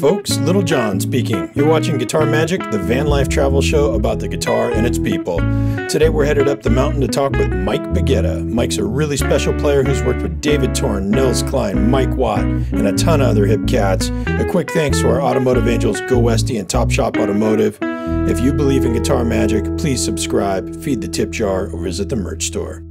folks, Little John speaking. You're watching Guitar Magic, the van life travel show about the guitar and its people. Today we're headed up the mountain to talk with Mike Baggetta. Mike's a really special player who's worked with David Torn, Nels Cline, Mike Watt, and a ton of other hip cats. A quick thanks to our automotive angels Go Westy and Top Shop Automotive. If you believe in guitar magic, please subscribe, feed the tip jar, or visit the merch store.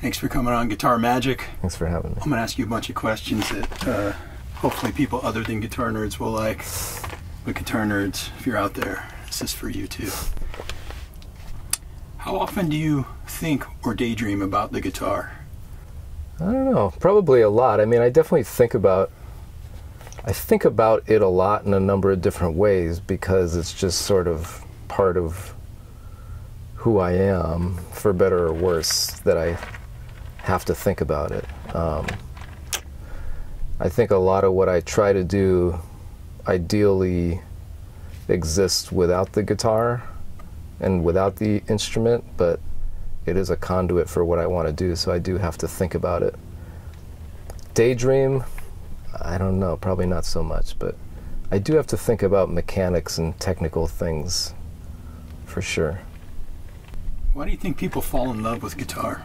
Thanks for coming on Guitar Magic. Thanks for having me. I'm going to ask you a bunch of questions that uh, hopefully people other than guitar nerds will like. But guitar nerds, if you're out there, this is for you too. How often do you think or daydream about the guitar? I don't know. Probably a lot. I mean, I definitely think about I think about it a lot in a number of different ways because it's just sort of part of who I am, for better or worse, that I have to think about it. Um, I think a lot of what I try to do ideally exists without the guitar and without the instrument, but it is a conduit for what I want to do, so I do have to think about it. Daydream, I don't know, probably not so much, but I do have to think about mechanics and technical things for sure. Why do you think people fall in love with guitar?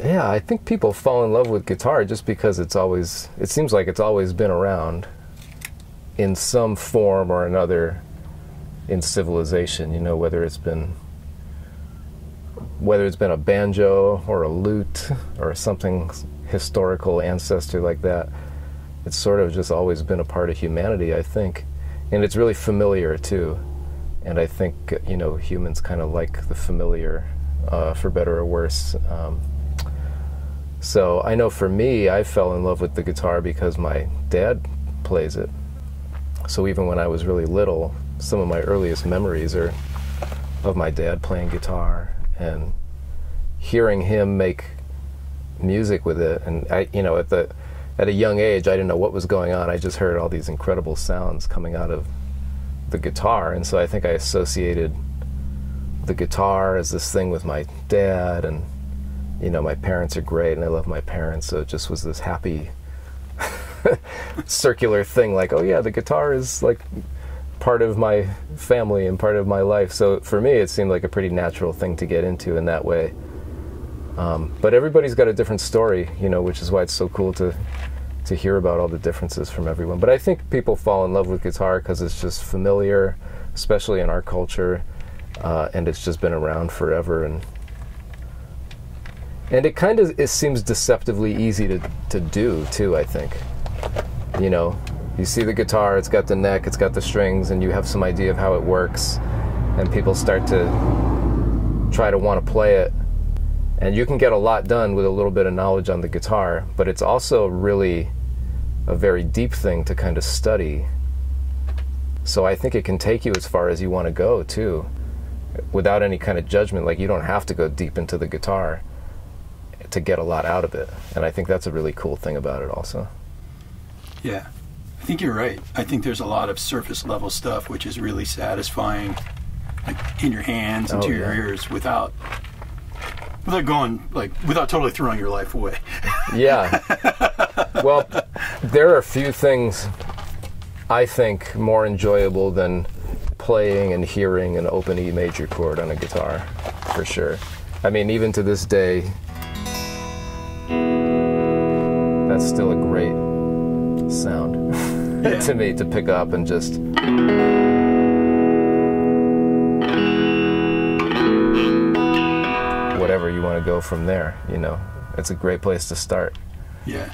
Yeah, I think people fall in love with guitar just because it's always, it seems like it's always been around in some form or another in civilization, you know, whether it's been whether it's been a banjo or a lute or something historical ancestor like that. It's sort of just always been a part of humanity, I think. And it's really familiar too. And I think, you know, humans kind of like the familiar, uh, for better or worse. Um, so I know for me, I fell in love with the guitar because my dad plays it. So even when I was really little, some of my earliest memories are of my dad playing guitar and hearing him make music with it. And I, you know, at the at a young age, I didn't know what was going on. I just heard all these incredible sounds coming out of the guitar, and so I think I associated the guitar as this thing with my dad and you know my parents are great and i love my parents so it just was this happy circular thing like oh yeah the guitar is like part of my family and part of my life. So for me it seemed like a pretty natural thing to get into in that way. Um, but everybody's got a different story you know which is why it's so cool to to hear about all the differences from everyone. But i think people fall in love with guitar because it's just familiar especially in our culture uh, and it's just been around forever and and it kind of it seems deceptively easy to, to do too i think. You know you see the guitar it's got the neck it's got the strings and you have some idea of how it works and people start to try to want to play it. And you can get a lot done with a little bit of knowledge on the guitar but it's also really a very deep thing to kind of study. So i think it can take you as far as you want to go too without any kind of judgment like you don't have to go deep into the guitar to get a lot out of it. And I think that's a really cool thing about it also. Yeah. I think you're right. I think there's a lot of surface level stuff which is really satisfying like in your hands and Oh, to your yeah. ears without without going like without totally throwing your life away. Yeah. well, there are a few things I think more enjoyable than playing and hearing an open E major chord on a guitar, for sure. I mean, even to this day, that's still a great sound Yeah. to me to pick up and just. Whatever you want to go from there, you know, it's a great place to start. Yeah.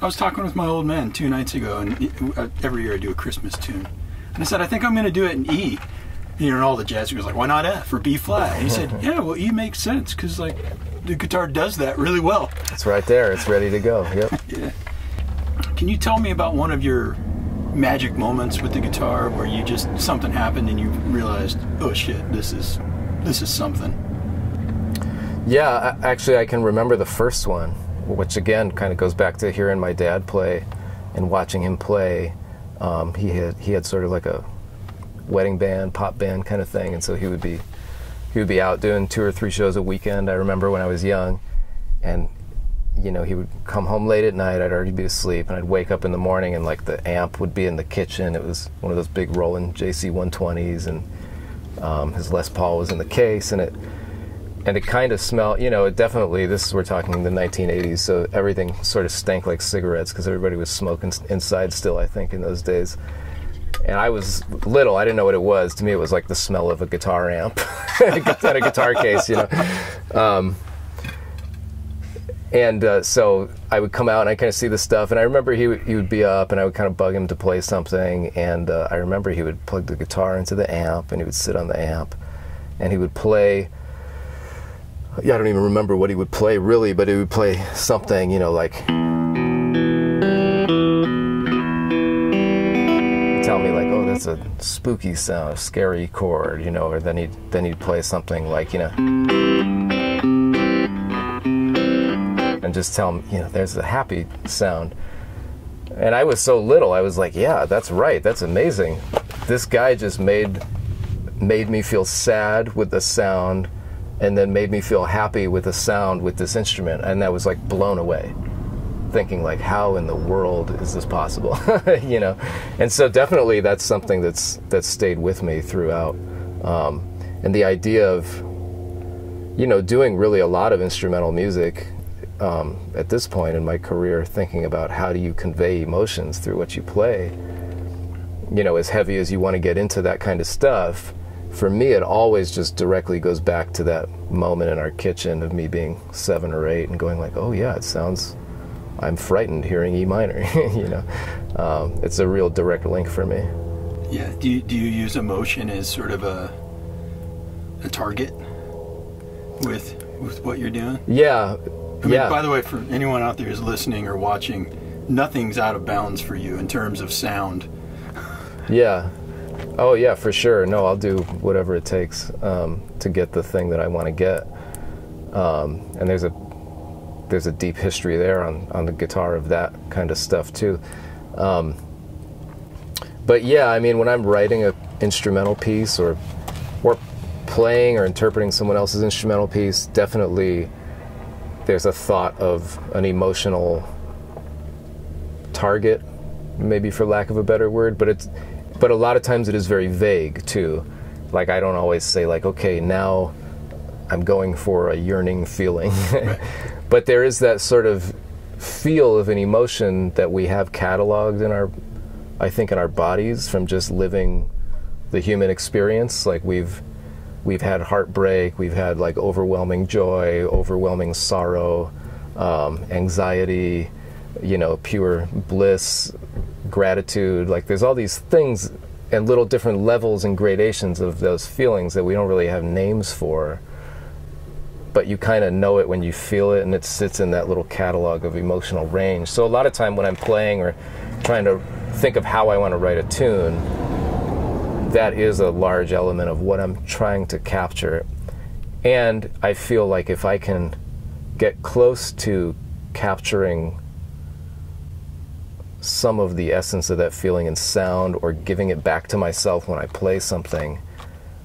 I was talking with my old man two nights ago, and uh, every year I do a Christmas tune. And I said, I think I'm going to do it in E. You know, and all the jazz He was like, why not F or B flat? And he said, yeah, well, E makes sense because, like, the guitar does that really well. It's right there. It's ready to go. Yep. Yeah. Can you tell me about one of your magic moments with the guitar where you just, something happened and you realized, oh shit, this is, this is something? Yeah, actually, I can remember the first one, which again kind of goes back to hearing my dad play and watching him play. Um, he had he had sort of like a wedding band, pop band kind of thing, and so he would be he would be out doing two or three shows a weekend. I remember when I was young, and you know he would come home late at night. I'd already be asleep, and I'd wake up in the morning, and like the amp would be in the kitchen. It was one of those big Roland JC 120s, and um, his Les Paul was in the case, and it and it kind of smelled. You know, it definitely. This is we're talking the 1980s, so everything sort of stank like cigarettes because everybody was smoking inside still. I think in those days and I was little. I didn't know what it was. To me, it was like the smell of a guitar amp at a guitar case, you know. Um, and uh, so I would come out and I kind of see the stuff. And I remember he would, he would be up, and I would kind of bug him to play something. And uh, I remember he would plug the guitar into the amp, and he would sit on the amp, and he would play. Yeah, I don't even remember what he would play really, but he would play something, you know, like. That's a spooky sound, a scary chord, you know, or then he'd then he'd play something like, you know, and just tell him, you know, there's a happy sound. And I was so little, I was like, yeah, that's right, that's amazing. This guy just made made me feel sad with the sound, and then made me feel happy with the sound with this instrument, and that was like blown away thinking like how in the world is this possible? You know? And so definitely that's something that's that's stayed with me throughout. Um, and the idea of you know doing really a lot of instrumental music um, at this point in my career thinking about how do you convey emotions through what you play you know as heavy as you want to get into that kind of stuff for me it always just directly goes back to that moment in our kitchen of me being seven or eight and going like oh yeah it sounds I'm frightened hearing E minor. you know, um, it's a real direct link for me. Yeah. Do you, do you use emotion as sort of a a target with with what you're doing? Yeah. I mean, yeah. By the way, for anyone out there who's listening or watching, nothing's out of bounds for you in terms of sound. Yeah. Oh yeah, for sure. No, I'll do whatever it takes um, to get the thing that I want to get. Um, and there's a there's a deep history there on, on the guitar of that kind of stuff too. Um, but yeah, I mean, when I'm writing an instrumental piece or or playing or interpreting someone else's instrumental piece, definitely there's a thought of an emotional target, maybe for lack of a better word. But it's but a lot of times it is very vague too. Like I don't always say like, okay, now I'm going for a yearning feeling. but there is that sort of feel of an emotion that we have cataloged in our I think in our bodies from just living the human experience. Like we've we've had heartbreak we've had like overwhelming joy overwhelming sorrow um, anxiety you know pure bliss gratitude. Like there's all these things and little different levels and gradations of those feelings that we don't really have names for but you kind of know it when you feel it and it sits in that little catalog of emotional range. So a lot of time when i'm playing or trying to think of how i want to write a tune that is a large element of what i'm trying to capture. And i feel like if i can get close to capturing some of the essence of that feeling in sound or giving it back to myself when i play something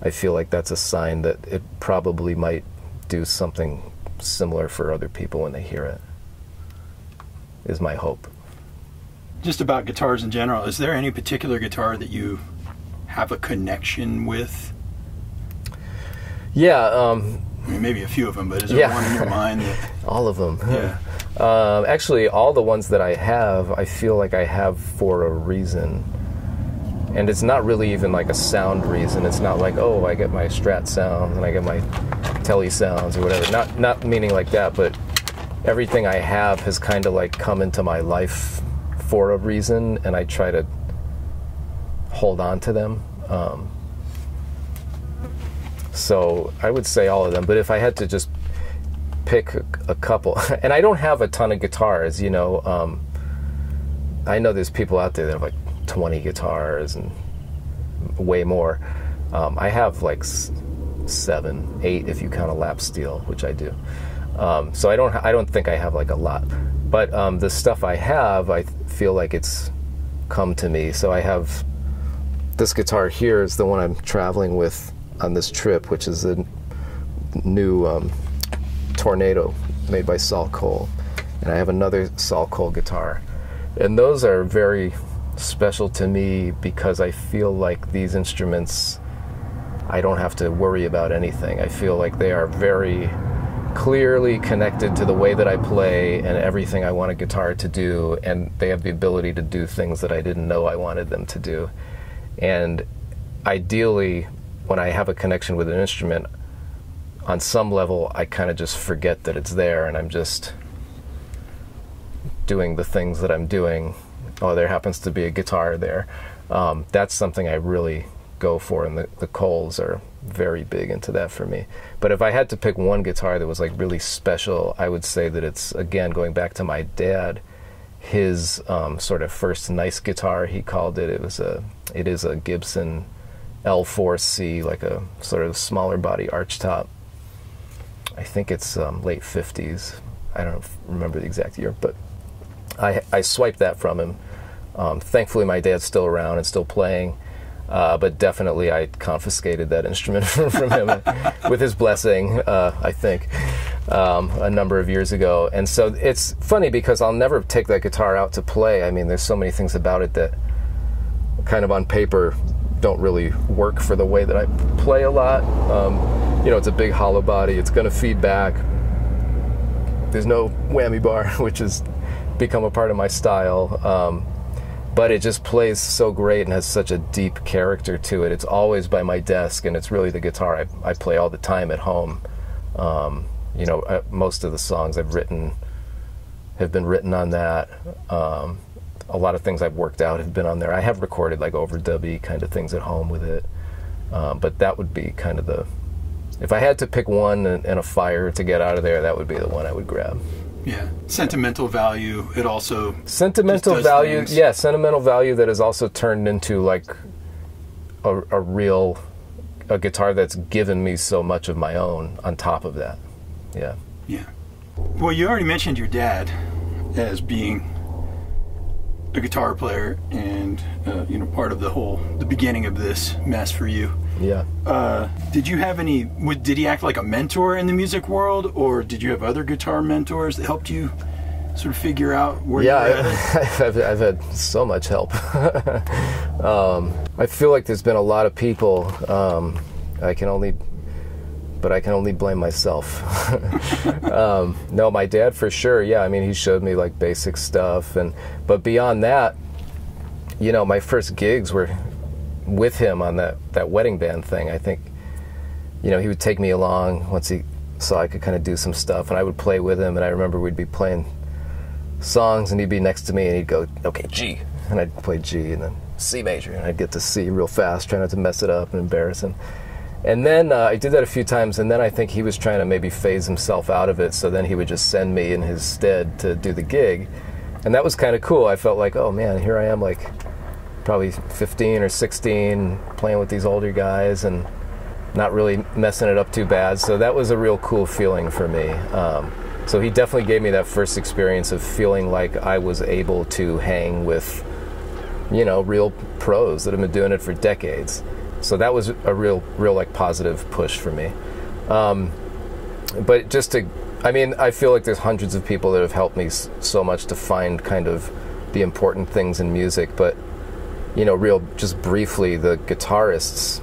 i feel like that's a sign that it probably might do something similar for other people when they hear it is my hope just about guitars in general is there any particular guitar that you have a connection with yeah um, I mean, maybe a few of them but is there Yeah. one in your mind that all of them yeah Um, actually, all the ones that I have, I feel like I have for a reason. And it's not really even like a sound reason. It's not like, oh, I get my Strat sounds and I get my Tele sounds or whatever. Not not meaning like that, but everything I have has kind of like come into my life for a reason, and I try to hold on to them. Um, so I would say all of them. But if I had to just pick a, couple, and I don't have a ton of guitars, you know. Um, I know there's people out there that are like 20 guitars and way more. Um, I have like seven, eight if you count a lap steel, which I do. Um, so I don't, I don't think I have like a lot, but um, the stuff I have, I feel like it's come to me. So I have this guitar here is the one I'm traveling with on this trip, which is a new um, Tornado made by Saul Koll, and I have another Saul Koll guitar, and those are very special to me because I feel like these instruments. I don't have to worry about anything. I feel like they are very clearly connected to the way that I play and everything I want a guitar to do, and they have the ability to do things that I didn't know I wanted them to do. And ideally, when I have a connection with an instrument, on some level, I kind of just forget that it's there and I'm just doing the things that I'm doing. Oh, there happens to be a guitar there. Um, that's something I really go for, and the, the Kolls are very big into that for me. But if I had to pick one guitar that was like really special, I would say that it's again going back to my dad. His um, sort of first nice guitar, he called it. It was a, it is a Gibson L4C, like a sort of smaller body arch top. I think it's um, late 50s. I don't remember the exact year, but I, I swiped that from him. Um, thankfully, my dad's still around and still playing. Uh, but definitely, I confiscated that instrument from him with his blessing, uh, I think, um, a number of years ago. And so it's funny because I'll never take that guitar out to play. I mean, there's so many things about it that kind of on paper don't really work for the way that I play a lot. Um, you know, it's a big hollow body, it's going to feed back. There's no whammy bar, which has become a part of my style. Um, but it just plays so great and has such a deep character to it. It's always by my desk, and it's really the guitar I, I play all the time at home. Um, you know, uh, most of the songs I've written have been written on that. Um, a lot of things I've worked out have been on there. I have recorded like overdubby kind of things at home with it, um, but that would be kind of the. If I had to pick one and, and a fire to get out of there, that would be the one I would grab. Yeah, sentimental value. It also sentimental value. things. Yeah, sentimental value that is also turned into like a, a real a guitar that's given me so much of my own on top of that. Yeah. yeah. Well, you already mentioned your dad as being a guitar player and uh, you know part of the whole the beginning of this mess for you. Yeah. Uh, did you have any? would- Did he act like a mentor in the music world, or did you have other guitar mentors that helped you sort of figure out where yeah, you were at? I, I've, I've had so much help. um, I feel like there's been a lot of people. Um, I can only, but I can only blame myself. um, no, my dad for sure. Yeah, I mean, he showed me like basic stuff, and but beyond that, you know, my first gigs were with him on that that wedding band thing. I think, you know, he would take me along once he saw I could kind of do some stuff, and I would play with him. And I remember we'd be playing songs and he'd be next to me and he'd go, okay, G. And I'd play G and then C major and I'd get to C real fast, trying not to mess it up and embarrass him. And then uh, I did that a few times and then I think he was trying to maybe phase himself out of it. So then he would just send me in his stead to do the gig. And that was kind of cool. I felt like, oh man, here I am like probably 15 or 16 playing with these older guys and not really messing it up too bad. So that was a real cool feeling for me. Um, so he definitely gave me that first experience of feeling like I was able to hang with, you know, real pros that have been doing it for decades. So that was a real, real like positive push for me. Um, but just to, I mean, I feel like there's hundreds of people that have helped me so much to find kind of the important things in music. But you know, real just briefly, the guitarists.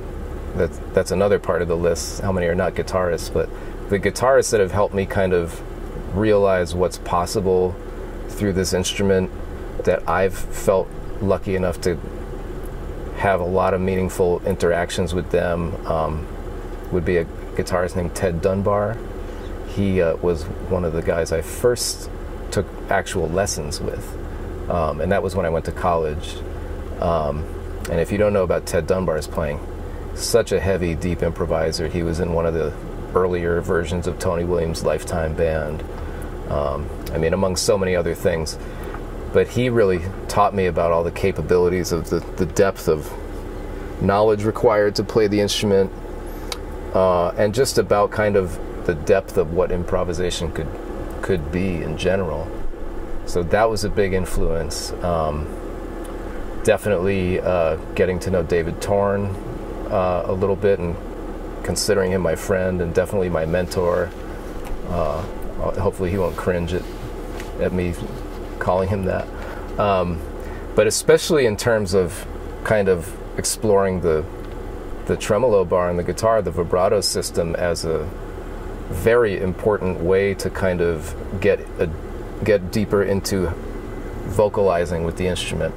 That that's another part of the list. How many are not guitarists? But the guitarists that have helped me kind of realize what's possible through this instrument that I've felt lucky enough to have a lot of meaningful interactions with them um, would be a guitarist named Ted Dunbar. He uh, was one of the guys I first took actual lessons with, um, and that was when I went to college. Um, and if you don't know about Ted Dunbar's playing, such a heavy, deep improviser. He was in one of the earlier versions of Tony Williams' Lifetime Band. Um, I mean, among so many other things. But he really taught me about all the capabilities of the, the depth of knowledge required to play the instrument, uh, and just about kind of the depth of what improvisation could could be in general. So that was a big influence. Um, definitely uh, getting to know David Torn uh, a little bit and considering him my friend and definitely my mentor. Uh, hopefully, he won't cringe at, at me calling him that. Um, but especially in terms of kind of exploring the the tremolo bar and the guitar, the vibrato system as a very important way to kind of get a, get deeper into vocalizing with the instrument,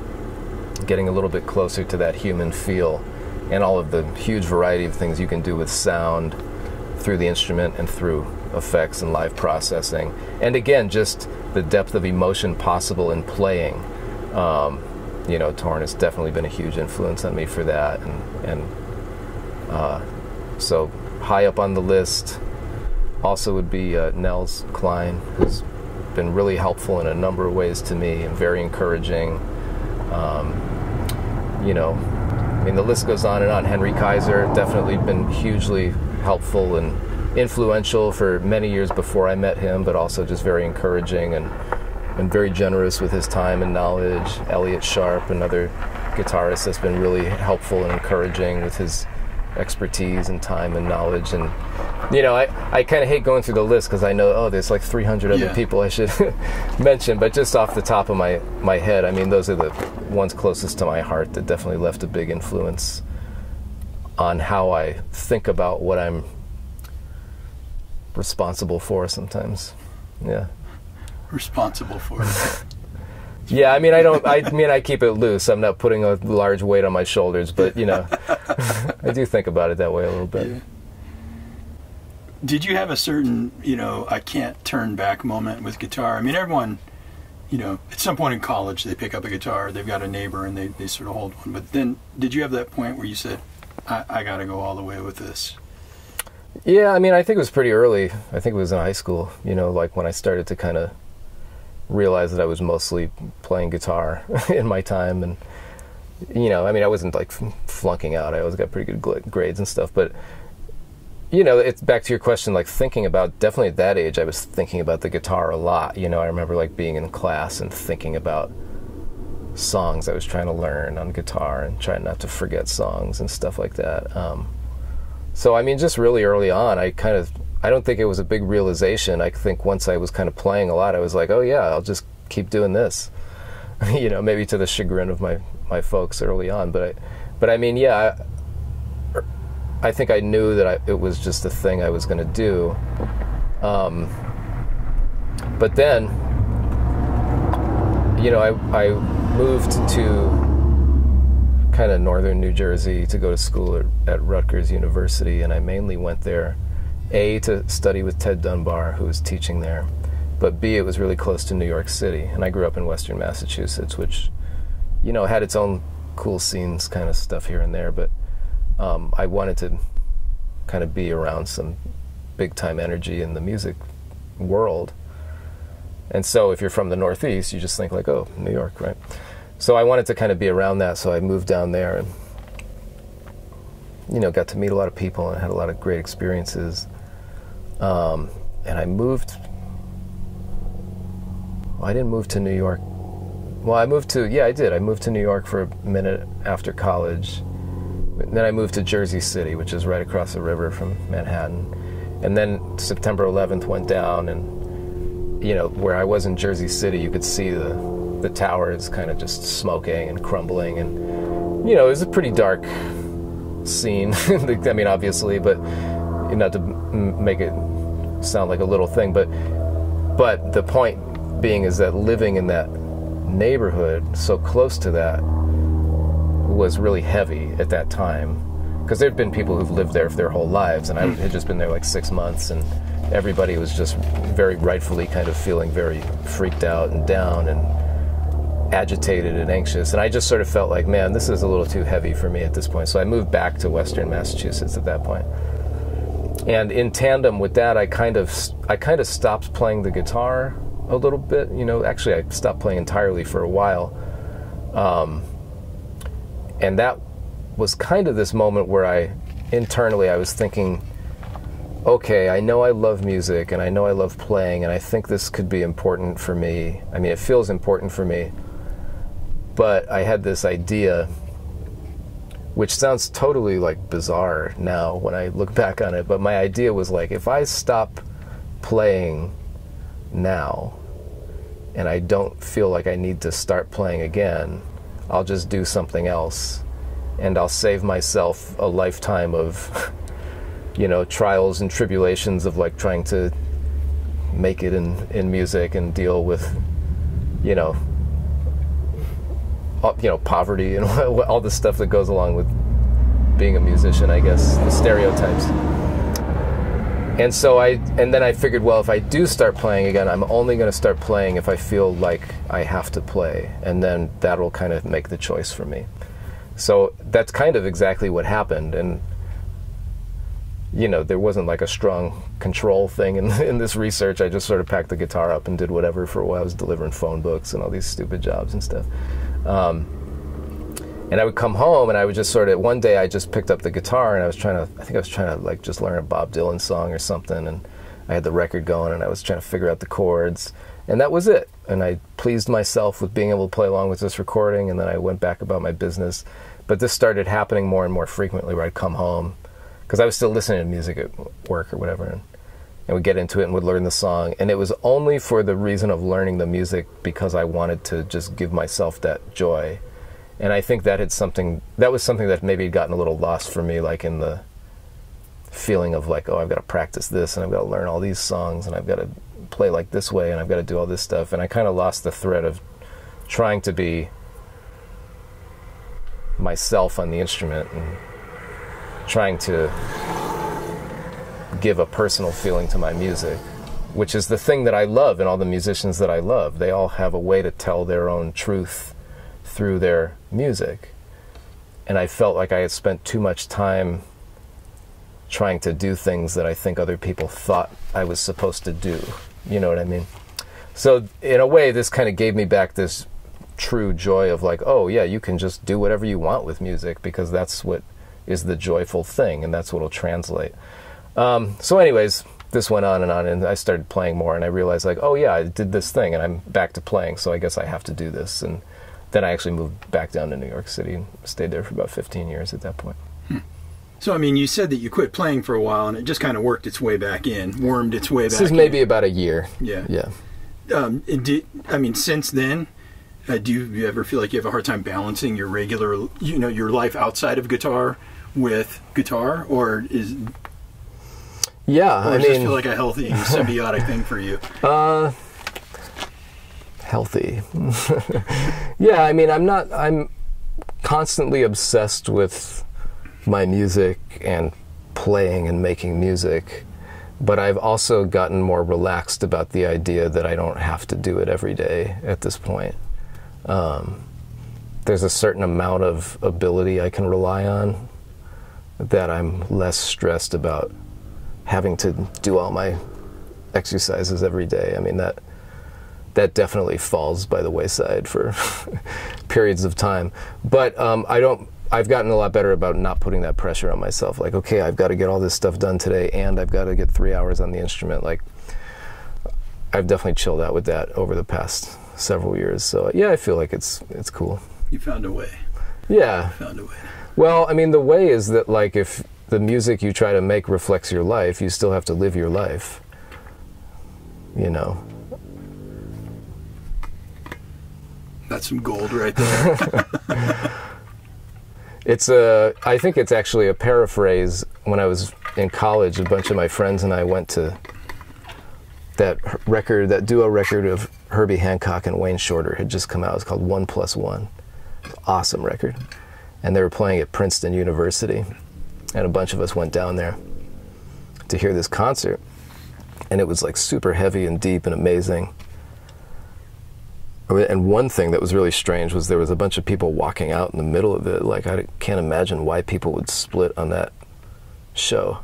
getting a little bit closer to that human feel, and all of the huge variety of things you can do with sound through the instrument and through effects and live processing. And again, just the depth of emotion possible in playing. Um, you know, Torn has definitely been a huge influence on me for that, and, and uh, so high up on the list also would be uh, Nels Cline, who's been really helpful in a number of ways to me and very encouraging. Um, you know, I mean, the list goes on and on. Henry Kaiser definitely been hugely helpful and influential for many years before I met him, but also just very encouraging and and very generous with his time and knowledge. Elliot Sharp, another guitarist, that's been really helpful and encouraging with his expertise and time and knowledge and you know i, I kind of hate going through the list because i know oh there's like 300 other Yeah. people i should mention but just off the top of my my head i mean those are the ones closest to my heart that definitely left a big influence on how i think about what i'm responsible for sometimes yeah responsible for it. yeah i mean i don't i mean i keep it loose i'm not putting a large weight on my shoulders but you know i do think about it that way a little bit Yeah. Did you have a certain, you know, I can't turn back moment with guitar? I mean, everyone, you know, at some point in college, they pick up a guitar, they've got a neighbor, and they, they sort of hold one. But then, did you have that point where you said, I, I got to go all the way with this? Yeah, I mean, I think it was pretty early. I think it was in high school, you know, like when I started to kind of realize that I was mostly playing guitar in my time. And, you know, I mean, I wasn't like flunking out. I always got pretty good grades and stuff. But, you know, it's back to your question, like thinking about, definitely at that age, I was thinking about the guitar a lot. You know, I remember like being in class and thinking about songs I was trying to learn on guitar and trying not to forget songs and stuff like that. Um, so I mean, just really early on, I kind of I don't think it was a big realization. I think once I was kind of playing a lot, I was like, oh yeah, I'll just keep doing this. you know, maybe to the chagrin of my my folks early on, but I, but I mean, yeah, I, I think I knew that I, it was just a thing I was going to do. Um, but then, you know, I I moved to kind of northern New Jersey to go to school at, at Rutgers University, and I mainly went there, A, to study with Ted Dunbar, who was teaching there, but B, it was really close to New York City, and I grew up in western Massachusetts, which, you know, had its own cool scenes kind of stuff here and there, but um, I wanted to kind of be around some big time energy in the music world. And so if you're from the Northeast, you just think like, oh, New York, right? So I wanted to kind of be around that, so I moved down there and you know got to meet a lot of people and had a lot of great experiences. Um, and I moved. Well, I didn't move to New York. Well, I moved to yeah, I did. I moved to New York for a minute after college. Then I moved to Jersey City, which is right across the river from Manhattan. And then September 11th went down, and you know where I was in Jersey City, you could see the the tower is kind of just smoking and crumbling, and you know it was a pretty dark scene. I mean, obviously, but not to m- make it sound like a little thing, but but the point being is that living in that neighborhood, so close to that, was really heavy at that time. Because there'd been people who've lived there for their whole lives, and I hmm. had just been there like six months, and everybody was just very rightfully kind of feeling very freaked out and down and agitated and anxious. And I just sort of felt like, man, this is a little too heavy for me at this point. So I moved back to Western Massachusetts at that point. And in tandem with that, I kind of I kind of stopped playing the guitar a little bit. You know, actually, I stopped playing entirely for a while. Um, and that was kind of this moment where I internally I was thinking, okay, I know I love music and I know I love playing, and I think this could be important for me. I mean, it feels important for me. But I had this idea which sounds totally like bizarre now when I look back on it. But my idea was like, if I stop playing now and I don't feel like I need to start playing again, I'll just do something else and I'll save myself a lifetime of, you know, trials and tribulations of like trying to make it in, in music and deal with, you know, you know, poverty and all the stuff that goes along with being a musician, I guess, the stereotypes. And so I, and then I figured, well, if I do start playing again, I'm only going to start playing if I feel like I have to play, and then that'll kind of make the choice for me. So that's kind of exactly what happened, and you know, there wasn't like a strong control thing in, in this research. I just sort of packed the guitar up and did whatever for a while. I was delivering phone books and all these stupid jobs and stuff. Um, and I would come home and I would just sort of one day I just picked up the guitar and I was trying to I think I was trying to like just learn a Bob Dylan song or something. And I had the record going and I was trying to figure out the chords. And that was it. And I pleased myself with being able to play along with this recording. And then I went back about my business. But this started happening more and more frequently where I'd come home because I was still listening to music at work or whatever. And and we'd get into it and would learn the song. And it was only for the reason of learning the music because I wanted to just give myself that joy. And I think that had something that was something that maybe had gotten a little lost for me, like in the feeling of like, oh, I've got to practice this and I've got to learn all these songs and I've got to play like this way and I've got to do all this stuff, and I kind of lost the thread of trying to be myself on the instrument and trying to give a personal feeling to my music, which is the thing that I love and all the musicians that I love. They all have a way to tell their own truth through their music. And I felt like I had spent too much time trying to do things that I think other people thought I was supposed to do. You know what I mean? So, in a way, this kind of gave me back this true joy of like, oh, yeah, you can just do whatever you want with music because that's what is the joyful thing and that's what will translate. Um, so, anyways, this went on and on, and I started playing more, and I realized, like, oh, yeah, I did this thing, and I'm back to playing, so I guess I have to do this. And then I actually moved back down to New York City and stayed there for about 15 years at that point. Hmm. So, I mean, you said that you quit playing for a while and it just kind of worked its way back in, wormed its way back This is maybe about a year. Yeah. Yeah. Um, do, I mean, since then, uh, do you, you ever feel like you have a hard time balancing your regular, you know, your life outside of guitar with guitar? Or is. Yeah, or I does mean. feel like a healthy symbiotic thing for you? Uh healthy. yeah, I mean, I'm not, I'm constantly obsessed with my music and playing and making music, but I've also gotten more relaxed about the idea that I don't have to do it every day at this point. Um, there's a certain amount of ability I can rely on that I'm less stressed about having to do all my exercises every day. I mean, that that definitely falls by the wayside for periods of time. But um, I don't. I've gotten a lot better about not putting that pressure on myself. Like, okay, I've got to get all this stuff done today, and I've got to get three hours on the instrument. Like, I've definitely chilled out with that over the past several years. So yeah, I feel like it's it's cool. You found a way. Yeah. Found a way. Well, I mean, the way is that like if the music you try to make reflects your life, you still have to live your life. You know. That's some gold right there. it's a. I think it's actually a paraphrase. When I was in college, a bunch of my friends and I went to that record, that duo record of Herbie Hancock and Wayne Shorter had just come out. It was called One Plus One. Awesome record, and they were playing at Princeton University, and a bunch of us went down there to hear this concert, and it was like super heavy and deep and amazing and one thing that was really strange was there was a bunch of people walking out in the middle of it. Like I can't imagine why people would split on that show,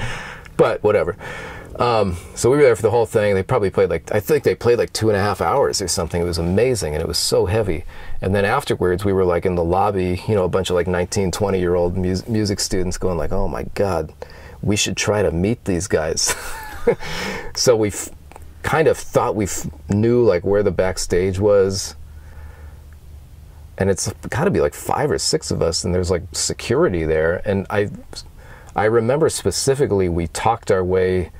but whatever. Um, so we were there for the whole thing. They probably played like I think they played like two and a half hours or something. It was amazing and it was so heavy. And then afterwards, we were like in the lobby, you know, a bunch of like 19, 20 year old mu- music students going like, "Oh my god, we should try to meet these guys." so we kind of thought we knew like where the backstage was and it's got to be like five or six of us, and there's like security there, and I, I remember specifically we talked our way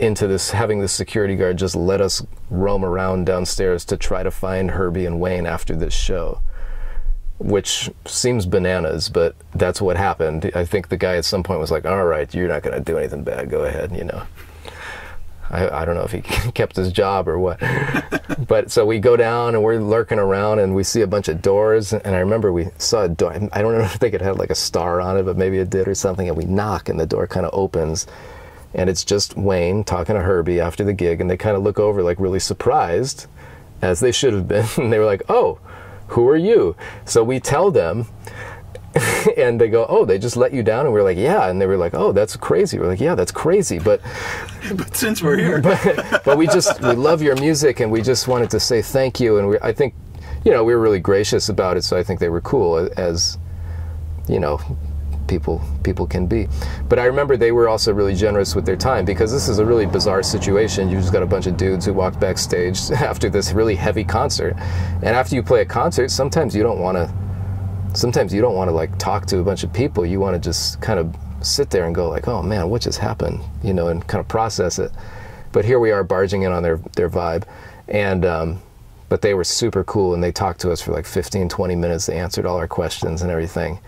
into this having the security guard just let us roam around downstairs to try to find Herbie and Wayne after this show which seems bananas, but that's what happened. I think the guy at some point was like, "All right, you're not going to do anything bad. Go ahead," you know. I, I don't know if he kept his job or what, but so we go down and we're lurking around and we see a bunch of doors. And I remember we saw a door. I don't know if it had like a star on it, but maybe it did or something. And we knock and the door kind of opens, and it's just Wayne talking to Herbie after the gig, and they kind of look over like really surprised, as they should have been. And they were like, "Oh." who are you? So we tell them, and they go, oh, they just let you down, and we're like, yeah, and they were like, oh, that's crazy. We're like, yeah, that's crazy, but but since we're here, but, but we just we love your music, and we just wanted to say thank you, and we, I think, you know, we were really gracious about it, so I think they were cool as, you know, people people can be. But I remember they were also really generous with their time because this is a really bizarre situation. You just got a bunch of dudes who walked backstage after this really heavy concert, and after you play a concert, sometimes you don't want to. Sometimes you don't want to like talk to a bunch of people. You want to just kind of sit there and go like, "Oh man, what just happened?" You know, and kind of process it. But here we are barging in on their their vibe, and. Um, but they were super cool and they talked to us for like 15 20 minutes they answered all our questions and everything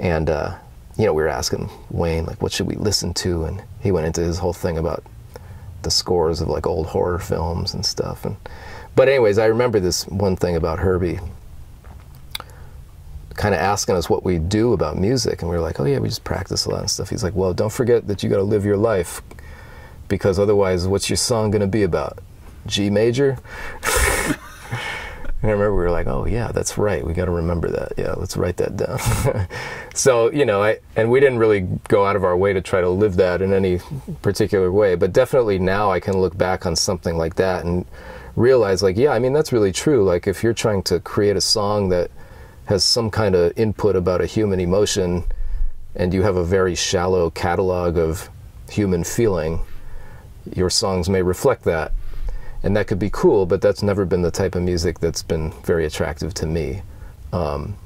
and, uh, you know, we were asking Wayne, like, what should we listen to? And he went into his whole thing about the scores of like old horror films and stuff. And, but anyways, I remember this one thing about Herbie kind of asking us what we do about music. And we were like, oh yeah, we just practice a lot and stuff. He's like, well, don't forget that you got to live your life because otherwise what's your song going to be about? G major? And I remember we were like, oh yeah, that's right. We got to remember that. Yeah, let's write that down. so you know, I and we didn't really go out of our way to try to live that in any particular way, but definitely now I can look back on something like that and realize, like, yeah, I mean that's really true. Like if you're trying to create a song that has some kind of input about a human emotion, and you have a very shallow catalog of human feeling, your songs may reflect that and that could be cool, but that's never been the type of music that's been very attractive to me. Um,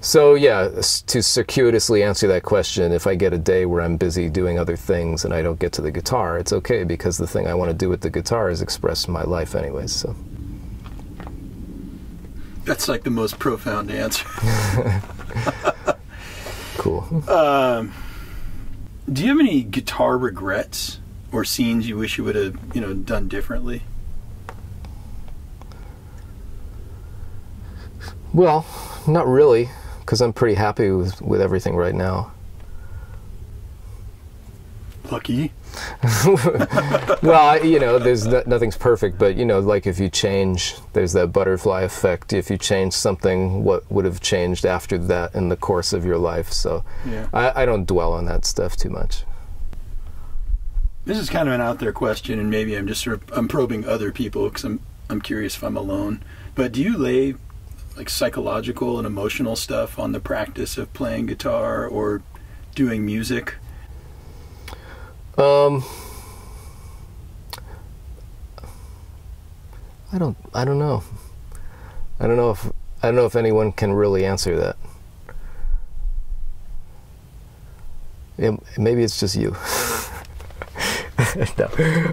so yeah, to circuitously answer that question, if I get a day where I'm busy doing other things and I don't get to the guitar, it's okay because the thing I want to do with the guitar is express my life anyways. So that's like the most profound answer. cool. Um, do you have any guitar regrets? Or scenes you wish you would have you know done differently? Well, not really, because I'm pretty happy with, with everything right now. Lucky. well, you know, there's no, nothing's perfect, but you know, like if you change, there's that butterfly effect. If you change something, what would have changed after that in the course of your life? So, yeah. I, I don't dwell on that stuff too much this is kind of an out there question, and maybe I'm just sort of I'm probing other people because I'm I'm curious if I'm alone. But do you lay like psychological and emotional stuff on the practice of playing guitar or doing music? Um, I don't I don't know. I don't know if I don't know if anyone can really answer that. Maybe it's just you. no.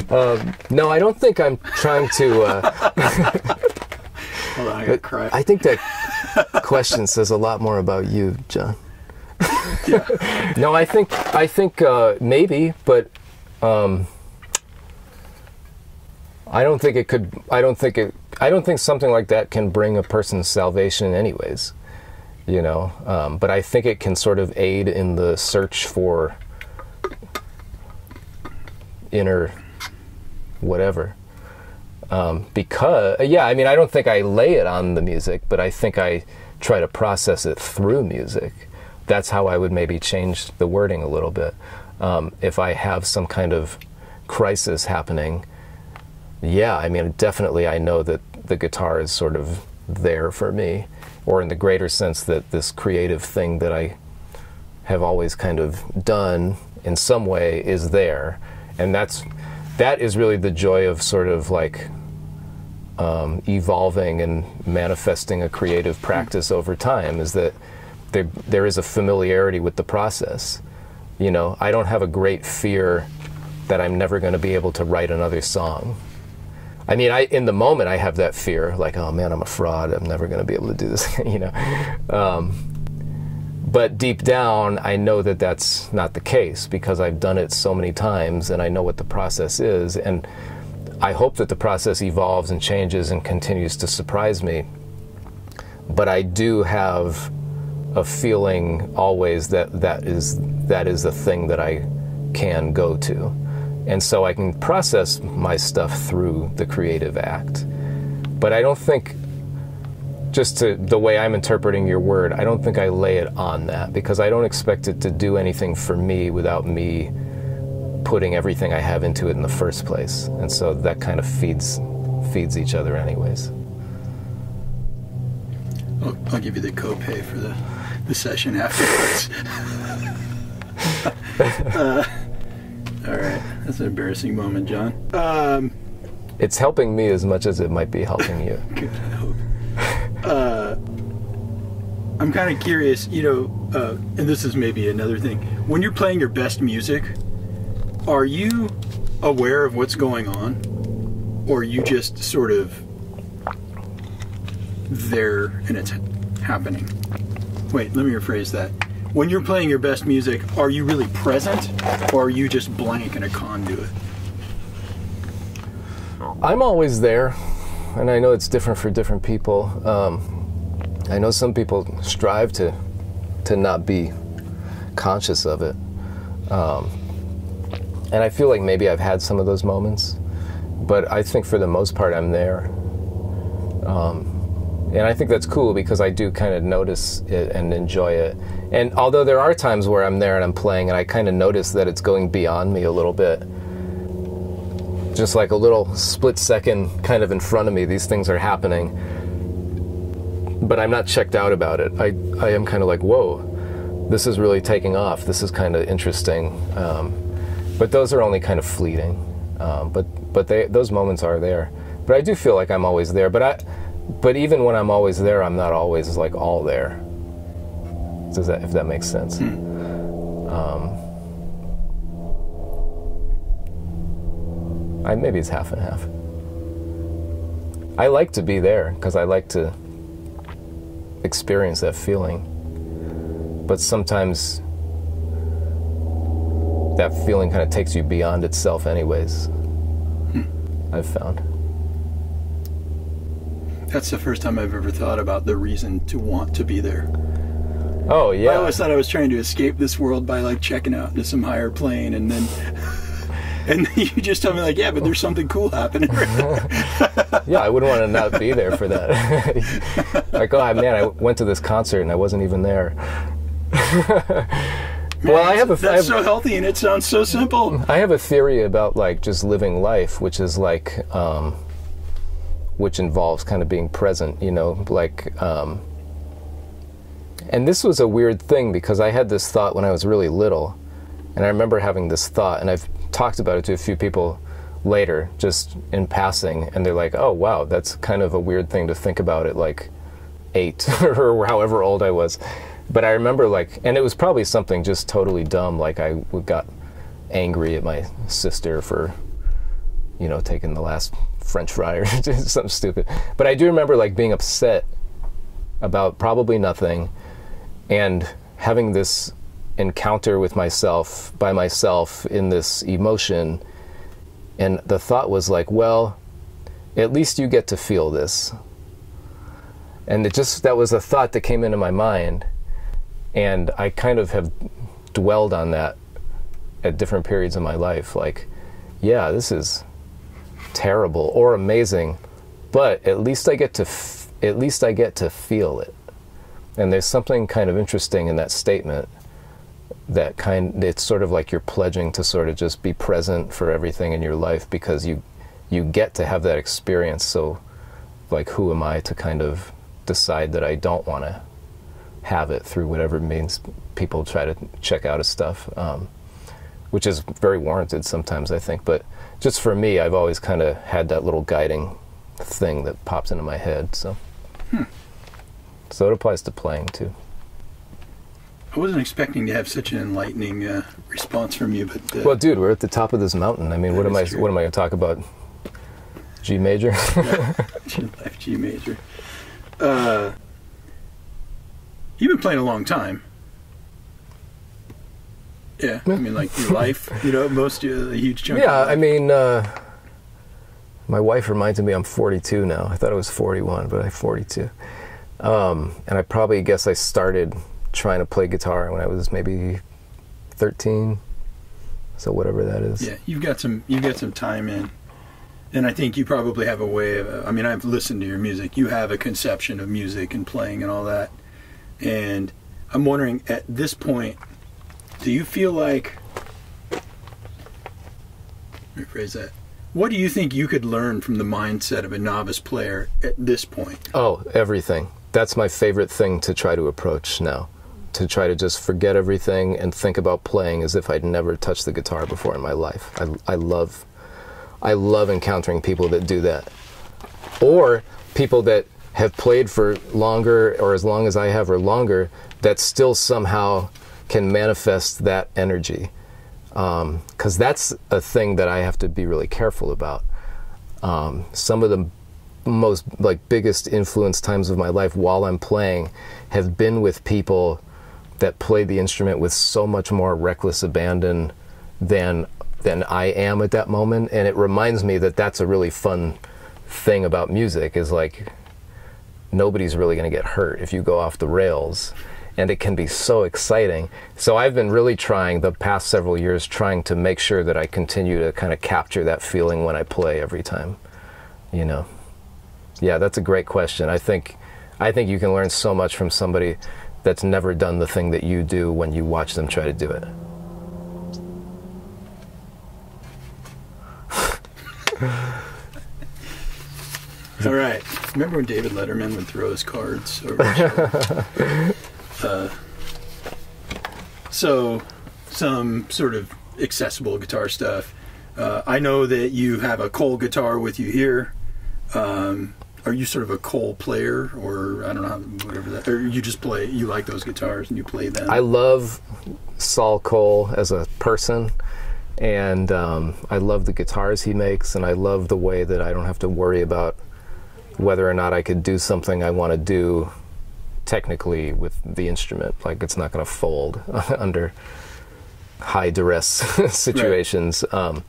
Um, no, I don't think I'm trying to. Uh, Hold on, I gotta cry. I think that question says a lot more about you, John. yeah. No, I think I think uh, maybe, but um, I don't think it could. I don't think it. I don't think something like that can bring a person's salvation, anyways. You know, um, but I think it can sort of aid in the search for inner whatever. Um, because yeah, I mean, I don't think I lay it on the music, but I think I try to process it through music. That's how I would maybe change the wording a little bit. Um, if I have some kind of crisis happening, yeah, I mean, definitely I know that the guitar is sort of there for me, or in the greater sense that this creative thing that I have always kind of done in some way is there and that's that is really the joy of sort of like um, evolving and manifesting a creative practice over time is that there, there is a familiarity with the process. You know, I don't have a great fear that I'm never going to be able to write another song. I mean, I in the moment I have that fear, like, oh man, I'm a fraud. I'm never going to be able to do this, you know. Um, but deep down, I know that that's not the case because I've done it so many times and I know what the process is. And I hope that the process evolves and changes and continues to surprise me. But I do have a feeling always that that is that is the thing that I can go to. And so I can process my stuff through the creative act. But I don't think just to the way I'm interpreting your word, I don't think I lay it on that because I don't expect it to do anything for me without me putting everything I have into it in the first place. And so that kind of feeds feeds each other anyways. I'll, I'll give you the copay for the, the session afterwards. uh, all right, that's an embarrassing moment, John. Um, it's helping me as much as it might be helping you. Good, I hope. Uh, I'm kind of curious, you know, uh, and this is maybe another thing. When you're playing your best music, are you aware of what's going on, or are you just sort of there and it's happening? Wait, let me rephrase that. When you're playing your best music, are you really present, or are you just blank in a conduit? I'm always there and I know it's different for different people. Um, I know some people strive to to not be conscious of it, um, and I feel like maybe I've had some of those moments, but I think for the most part I'm there. Um, and I think that's cool because I do kind of notice it and enjoy it. And although there are times where I'm there and I'm playing and I kind of notice that it's going beyond me a little bit, just like a little split second kind of in front of me these things are happening. But i'm not checked out about it. I, I am kind of like whoa this is really taking off. This is kind of interesting. Um, but those are only kind of fleeting. Um, but but they, those moments are there. But i do feel like i'm always there. But i but even when i'm always there i'm not always like all there. Does that if that makes sense. Hmm. um, I, maybe it's half and half. I like to be there because I like to experience that feeling. But sometimes that feeling kind of takes you beyond itself, anyways. Hmm. I've found. That's the first time I've ever thought about the reason to want to be there. Oh yeah. I always thought I was trying to escape this world by like checking out into some higher plane and then and you just tell me like, yeah, but there's something cool happening. yeah, I wouldn't want to not be there for that. like, oh man, I went to this concert and I wasn't even there. Man, well, I have a. That's have, so healthy, and it sounds so simple. I have a theory about like just living life, which is like, um, which involves kind of being present. You know, like, um, and this was a weird thing because I had this thought when I was really little, and I remember having this thought, and I've talked about it to a few people later, just in passing, and they're like, "Oh, wow, that's kind of a weird thing to think about at like eight or however old I was." But I remember like, and it was probably something just totally dumb, like I got angry at my sister for, you know, taking the last French fry or something stupid. But I do remember like being upset about probably nothing, and having this encounter with myself by myself in this emotion. And the thought was like well at least you get to feel this. And it just that was a thought that came into my mind. And i kind of have dwelled on that at different periods of my life. Like yeah this is terrible or amazing but at least i get to at least i get to feel it. And there's something kind of interesting in that statement that kind it's sort of like you're pledging to sort of just be present for everything in your life because you you get to have that experience so like who am i to kind of decide that i don't want to have it through whatever means people try to check out of stuff um, which is very warranted sometimes i think but just for me i've always kind of had that little guiding thing that pops into my head. So, so it applies to playing too. I wasn't expecting to have such an enlightening uh, response from you, but uh, Well, dude, we're at the top of this mountain. I mean, what am I? true. What am I going to talk about? G major. F G major. Uh, you've been playing a long time. Yeah, I mean, like your life, you know, most uh, a huge chunk. of yeah, I mean, uh, my wife reminded me I'm 42 now. I thought I was 41, but I'm 42. Um, and I probably guess I started trying to play guitar when I was maybe 13. So whatever that is. yeah, you've got some, you've got some time in, and I think you probably have a way of. I mean, I've listened to your music. You have a conception of music and playing and all that, and I'm wondering at this point, do you feel like? Rephrase that. What do you think you could learn from the mindset of a novice player at this point? Oh, everything. That's my favorite thing to try to approach now. To try to just forget everything and think about playing as if I'd never touched the guitar before in my life. I, I love I love encountering people that do that. Or people that have played for longer or as long as I have or longer that still somehow can manifest that energy. Because that's a thing that I have to be really careful about. Um, some of the most like biggest influence times of my life while I'm playing have been with people that play the instrument with so much more reckless abandon than than I am at that moment. And it reminds me that that's a really fun thing about music is like nobody's really going to get hurt if you go off the rails. And it can be so exciting. So i've been really trying the past several years trying to make sure that i continue to kind of capture that feeling when i play every time you know? Yeah that's a great question. I think i think you can learn so much from somebody that's never done the thing that you do when you watch them try to do it All right. Remember when David Letterman would throw his cards over uh, so, some sort of accessible guitar stuff. Uh, I know that you have a Koll guitar with you here. Um, are you sort of a Koll player, or I don't know, whatever that, or you just play? You like those guitars and you play them? I love Saul Koll as a person, and um, I love the guitars he makes, and I love the way that I don't have to worry about whether or not I could do something I want to do technically with the instrument. Like it's not going to fold under high duress situations. Um,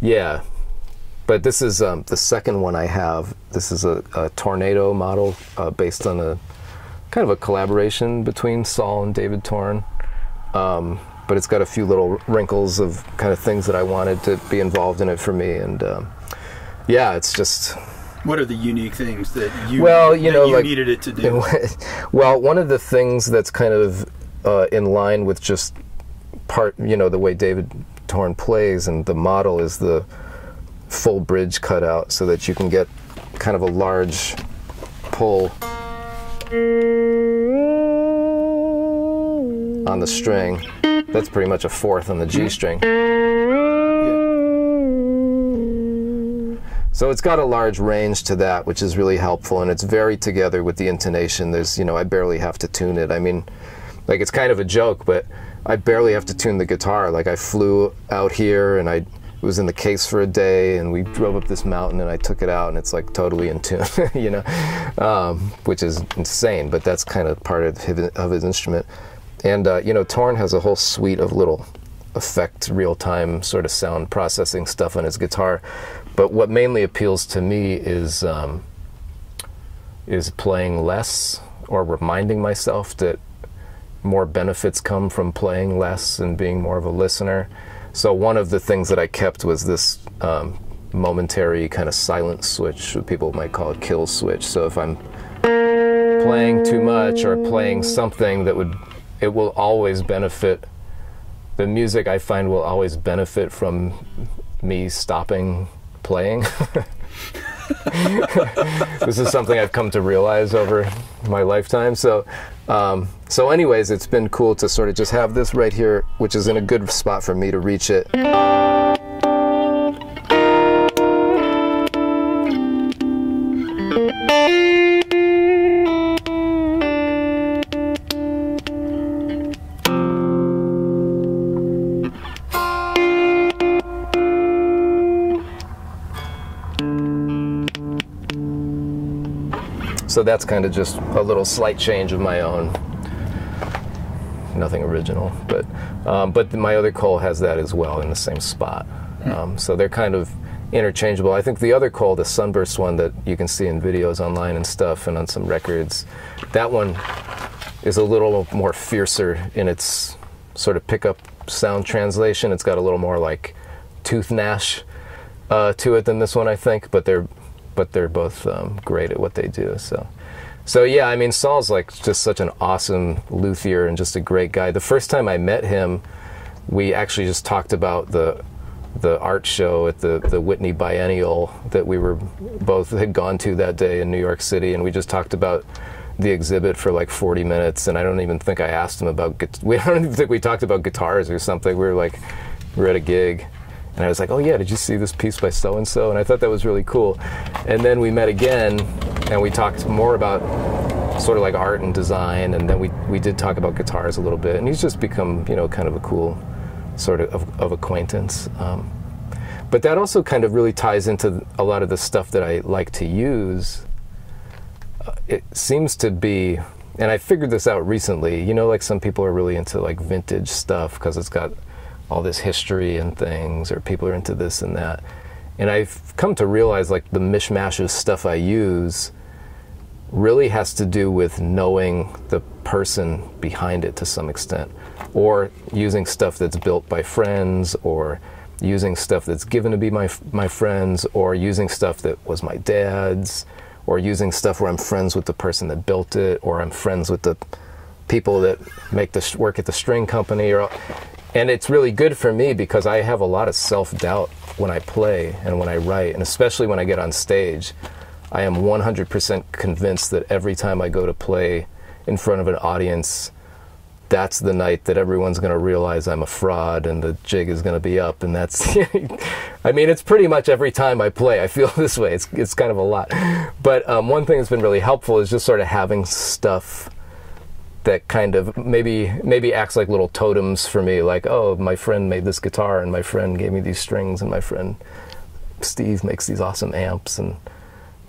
yeah. But this is um, the second one I have. This is a, a tornado model uh, based on a kind of a collaboration between Saul and David Torn. Um, but it's got a few little wrinkles of kind of things that I wanted to be involved in it for me. And um, yeah, it's just what are the unique things that you Well, you know, you like- needed it to do? well, one of the things that's kind of uh, in line with just part, you know, the way David Torn plays and the model is the full bridge cutout so that you can get kind of a large pull on the string. That's pretty much a fourth on the G string. So it's got a large range to that, which is really helpful, and it's very together with the intonation. There's, you know, I barely have to tune it. I mean, like it's kind of a joke, but I barely have to tune the guitar. Like I flew out here and I was in the case for a day, and we drove up this mountain, and I took it out, and it's like totally in tune, you know, um, which is insane. But that's kind of part of his, of his instrument. And uh, you know, Torn has a whole suite of little effect, real time sort of sound processing stuff on his guitar. But what mainly appeals to me is um, is playing less or reminding myself that more benefits come from playing less and being more of a listener. So one of the things that I kept was this um, momentary kind of silent switch. what People might call it kill switch. So if I'm playing too much or playing something that would, it will always benefit. The music I find will always benefit from me stopping playing. this is something I've come to realize over my lifetime. So, um, so anyways, it's been cool to sort of just have this right here, which is in a good spot for me to reach it. So that's kind of just a little slight change of my own. Nothing original, but um, but my other Koll has that as well in the same spot. Um, so they're kind of interchangeable. I think the other Koll, the Sunburst one that you can see in videos online and stuff, and on some records, that one is a little more fiercer in its sort of pickup sound translation. It's got a little more like tooth gnash uh, to it than this one, I think. But they're but they're both um, great at what they do. So. So yeah, I mean Saul's like just such an awesome luthier and just a great guy. The first time I met him, we actually just talked about the the art show at the the Whitney Biennial that we were both had gone to that day in New York City, and we just talked about the exhibit for like 40 minutes. And I don't even think I asked him about we I don't even think we talked about guitars or something. We were like we are at a gig. And I was like, "Oh yeah, did you see this piece by so and so?" And I thought that was really cool. And then we met again, and we talked more about sort of like art and design. And then we we did talk about guitars a little bit. And he's just become, you know, kind of a cool sort of of, of acquaintance. Um, but that also kind of really ties into a lot of the stuff that I like to use. Uh, it seems to be, and I figured this out recently. You know, like some people are really into like vintage stuff because it's got all this history and things, or people are into this and that. And I've come to realize like the mishmash of stuff I use really has to do with knowing the person behind it to some extent, or using stuff that's built by friends, or using stuff that's given to be my my friends, or using stuff that was my dad's, or using stuff where I'm friends with the person that built it, or I'm friends with the people that make the work at the string company, or and it's really good for me because I have a lot of self doubt when I play and when I write, and especially when I get on stage. I am 100% convinced that every time I go to play in front of an audience, that's the night that everyone's going to realize I'm a fraud and the jig is going to be up. And that's, I mean, it's pretty much every time I play, I feel this way. It's, it's kind of a lot. But um, one thing that's been really helpful is just sort of having stuff that kind of maybe maybe acts like little totems for me like oh my friend made this guitar and my friend gave me these strings and my friend steve makes these awesome amps and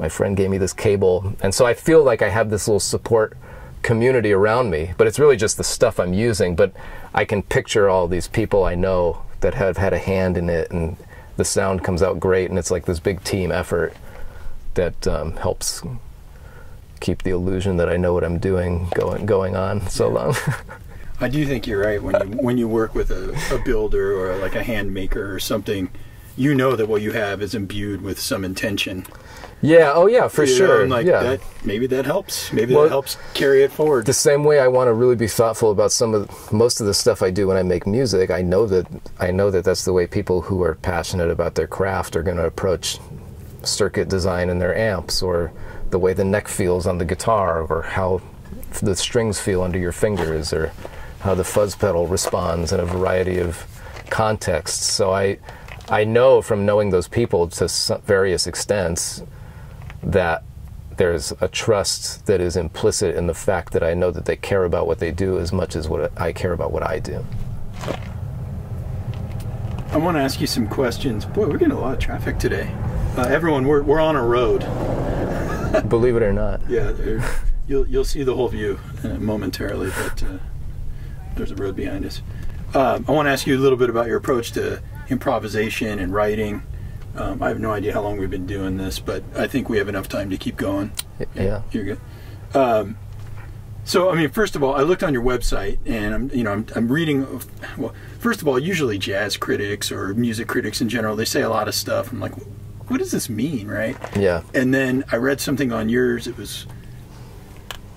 my friend gave me this cable. And so i feel like i have this little support community around me but it's really just the stuff i'm using. But i can picture all these people i know that have had a hand in it and the sound comes out great and it's like this big team effort that um, helps keep the illusion that i know what i'm doing going going on so long I do think you're right when you when you work with a, a builder or like a hand maker or something, you know that what you have is imbued with some intention. yeah oh yeah for You sure and like yeah that, maybe that helps. Maybe Well, that helps carry it forward. the same way I want to really be thoughtful about some of most of the stuff I do when I make music. I know that I know that that's the way people who are passionate about their craft are going to approach circuit design in their amps, or the way the neck feels on the guitar, or how the strings feel under your fingers, or how the fuzz pedal responds in a variety of contexts. So I I know from knowing those people to various extents that there's a trust that is implicit in the fact that I know that they care about what they do as much as what I care about what I do. I want to ask you some questions. Boy, we're getting a lot of traffic today. Uh, everyone, we're, we're on a road. Believe it or not. Yeah, you'll you'll see the whole view uh, momentarily, but uh, there's a road behind us. Um, I want to ask you a little bit about your approach to improvisation and writing. Um, I have no idea how long we've been doing this, but I think we have enough time to keep going. Yeah. You're good. Um, so, I mean, first of all, I looked on your website, and I'm, you know, I'm, I'm reading. Well, first of all, usually jazz critics or music critics in general, they say a lot of stuff. I'm like, what does this mean, right? Yeah. And then I read something on yours. It was,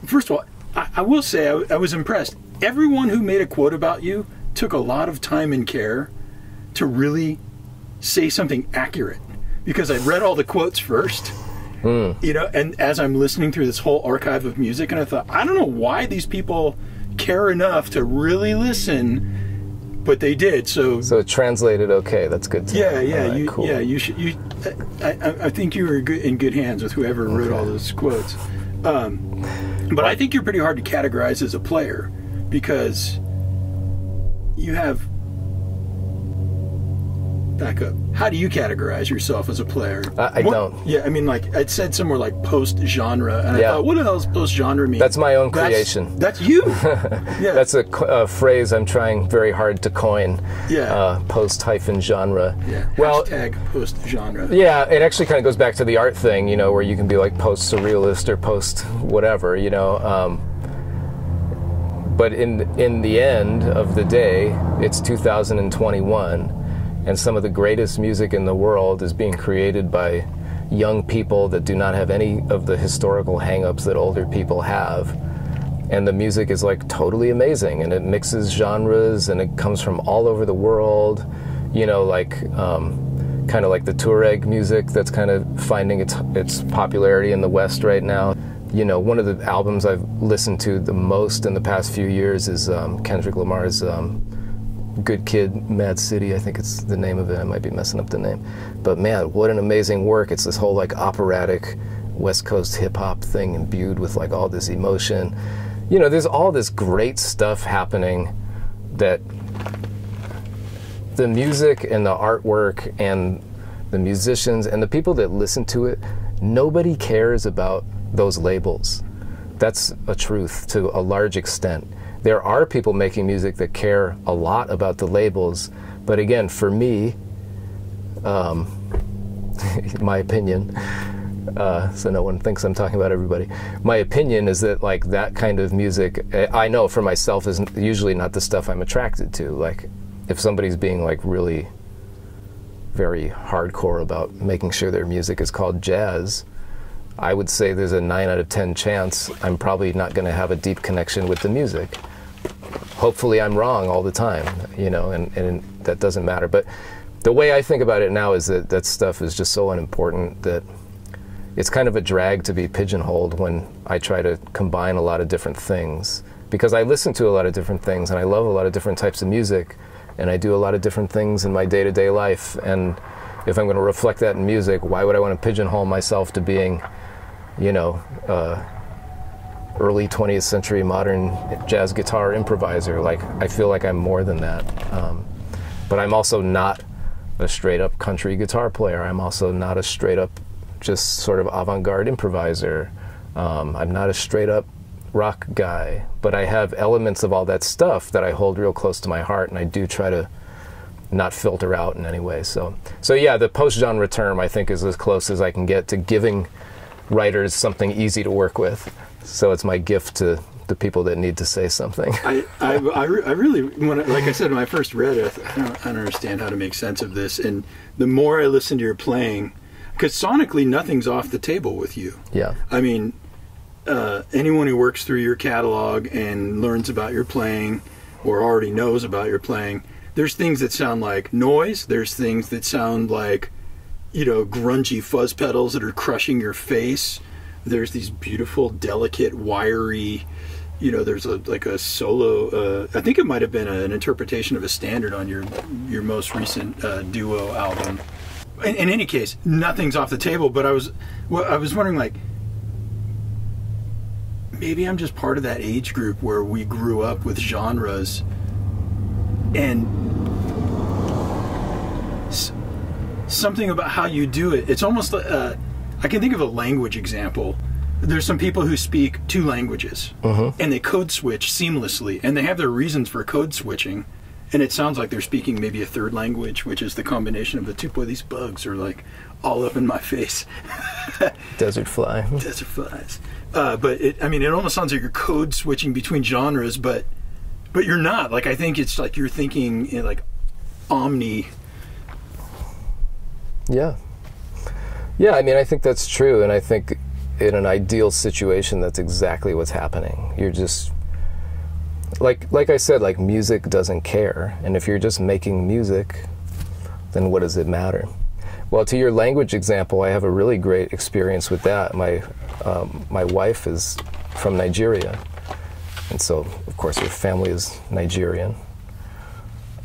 first of all, I, I will say I, I was impressed. Everyone who made a quote about you took a lot of time and care to really say something accurate because I read all the quotes first. Hmm. You know, and as I'm listening through this whole archive of music, and I thought, I don't know why these people care enough to really listen, but they did. So, So it translated okay. That's good. To yeah, know. yeah, right, you, cool. yeah, you should. You, I, I, think you were good, in good hands with whoever wrote all those quotes. Um, but I think you're pretty hard to categorize as a player because you have back up. How do you categorize yourself as a player? I- I What- don't. Yeah, I mean, like it said somewhere like post genre, and I thought, what the hell does post genre mean? That's my own That's- creation. That's you. yeah. That's a, a phrase I'm trying very hard to coin. Yeah. Uh, post hyphen genre. yeah. Well, Hashtag post genre. Yeah, it actually kind of goes back to the art thing, you know, where you can be like post surrealist or post whatever, you know. Um, but in in the end of the day, it's 2021, and some of the greatest music in the world is being created by young people that do not have any of the historical hangups that older people have. And the music is like totally amazing, and it mixes genres, and it comes from all over the world. You know, like um, kind of like the Tuareg music that's kind of finding its its popularity in the West right now. You know, one of the albums I've listened to the most in the past few years is um, Kendrick Lamar's um, Good Kid, Mad City. I think it's the name of it. I might be messing up the name, but man, what an amazing work! It's this whole like operatic West Coast hip hop thing imbued with like all this emotion. You know, there's all this great stuff happening that the music and the artwork and the musicians and the people that listen to it, nobody cares about those labels. That's a truth to a large extent. There are people making music that care a lot about the labels, but again, for me, um, my opinion, uh, so no one thinks I'm talking about everybody. My opinion is that like that kind of music, I know for myself is usually not the stuff I'm attracted to. Like if somebody's being like really very hardcore about making sure their music is called jazz, I would say there's a nine out of ten chance I'm probably not going to have a deep connection with the music. Hopefully, I'm wrong all the time, you know, and, and that doesn't matter. But the way I think about it now is that that stuff is just so unimportant that it's kind of a drag to be pigeonholed when I try to combine a lot of different things because I listen to a lot of different things and I love a lot of different types of music and I do a lot of different things in my day to day life. And if I'm going to reflect that in music, why would I want to pigeonhole myself to being, you know, uh, early 20th century modern jazz guitar improviser? Like, I feel like I'm more than that. Um, but I'm also not a straight up country guitar player. I'm also not a straight up just sort of avant garde improviser. Um, I'm not a straight up rock guy, but I have elements of all that stuff that I hold real close to my heart, and I do try to not filter out in any way. So, so yeah, the post genre term I think is as close as I can get to giving writers something easy to work with. So it's my gift to the people that need to say something. I, I, I, re- I really, when I, like I said, when I first read it, I, don't, I don't understand how to make sense of this. And the more I listen to your playing, because sonically nothing's off the table with you. yeah, I mean, uh, anyone who works through your catalog and learns about your playing or already knows about your playing, there's things that sound like noise. There's things that sound like, you know, grungy fuzz pedals that are crushing your face. There's these beautiful, delicate, wiry, you know, there's a like a solo. Uh, I think it might have been an interpretation of a standard on your your most recent uh, duo album. In, in any case, nothing's off the table. But I was, well, I was wondering, like, maybe I'm just part of that age group where we grew up with genres and something about how you do it. It's almost like uh, I can think of a language example. There's some people who speak two languages and they code switch seamlessly, and they have their reasons for code switching. And it sounds like they're speaking maybe a third language, which is the combination of the two. Boy, these bugs are like all up in my face. Desert Fly. Desert flies. Uh, but it, I mean, it almost sounds like you're code switching between genres, but but you're not. Like I think it's like you're thinking in like omni. Yeah. Yeah, I mean, I think that's true. And I think in an ideal situation, that's exactly what's happening. You're just, like, like I said, like music doesn't care. And if you're just making music, then what does it matter? Well, to your language example, I have a really great experience with that. My, um, my wife is from Nigeria. And so, of course, her family is Nigerian.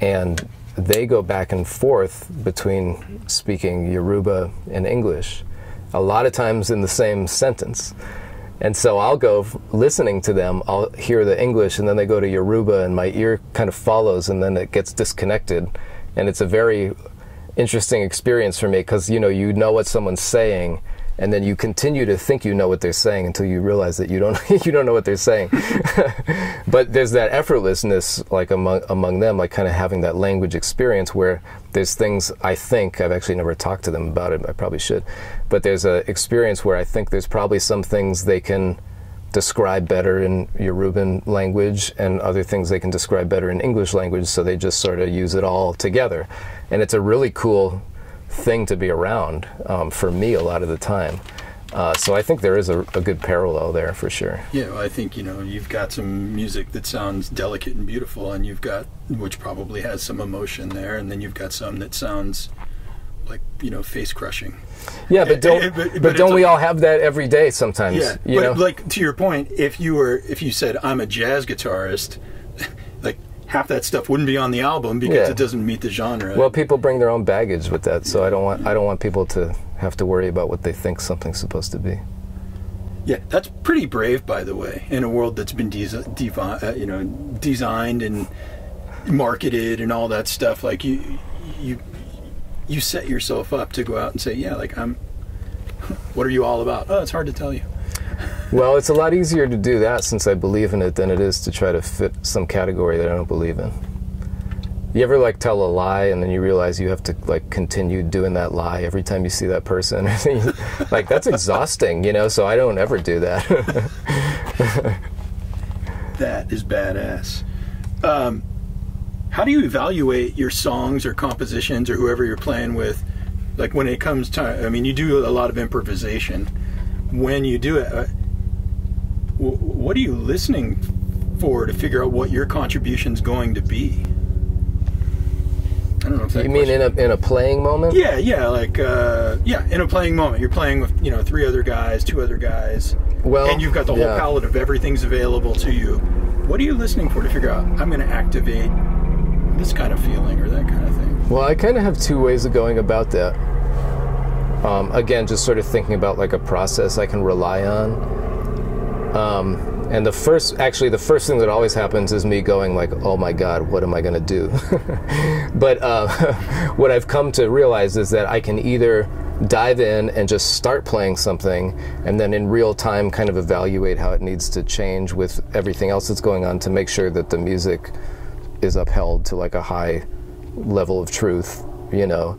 And they go back and forth between speaking Yoruba and English, a lot of times in the same sentence. And so I'll go listening to them, I'll hear the English, and then they go to Yoruba, and my ear kind of follows, and then it gets disconnected. And it's a very interesting experience for me because you know you know what someone's saying and then you continue to think you know what they're saying until you realize that you don't you don't know what they're saying. But there's that effortlessness like among among them like kind of having that language experience where there's things I think I've actually never talked to them about it I probably should but there's a experience where I think there's probably some things they can describe better in Yoruban language and other things they can describe better in English language so they just sort of use it all together. And it's a really cool thing to be around um, for me a lot of the time. Uh, so I think there is a, a, good parallel there for sure. Yeah, well, I think you know you've got some music that sounds delicate and beautiful, and you've got which probably has some emotion there, and then you've got some that sounds like you know face crushing. Yeah, but don't it, it, but, but, don't we all have that every day sometimes? Yeah, you but know? like to your point, if you were if you said I'm a jazz guitarist, like half that stuff wouldn't be on the album because yeah. it doesn't meet the genre. Well, people bring their own baggage with that, so I don't want I don't want people to have to worry about what they think something's supposed to be. Yeah, that's pretty brave, by the way, in a world that's been uh, you know designed and marketed and all that stuff. Like you, you, you set yourself up to go out and say, yeah, like I'm. What are you all about? Oh, it's hard to tell you. Well, it's a lot easier to do that since I believe in it than it is to try to fit some category that I don't believe in. You ever like tell a lie and then you realize you have to like continue doing that lie every time you see that person? like that's exhausting, you know. So I don't ever do that. that is badass. Um, how do you evaluate your songs or compositions or whoever you're playing with? Like when it comes to, I mean, you do a lot of improvisation. When you do it, uh, what are you listening for to figure out what your contribution is going to be? I don't know if that you mean in a in a playing moment. Yeah, yeah, like uh, yeah, in a playing moment, you're playing with you know three other guys, two other guys, well, and you've got the whole yeah. palette of everything's available to you. What are you listening for to figure out? I'm going to activate this kind of feeling or that kind of thing. Well, I kind of have two ways of going about that. Um, again, just sort of thinking about like a process I can rely on um, and the first, actually, the first thing that always happens is me going like, "Oh my God, what am I going to do?" but uh, what I've come to realize is that I can either dive in and just start playing something, and then in real time, kind of evaluate how it needs to change with everything else that's going on to make sure that the music is upheld to like a high level of truth, you know.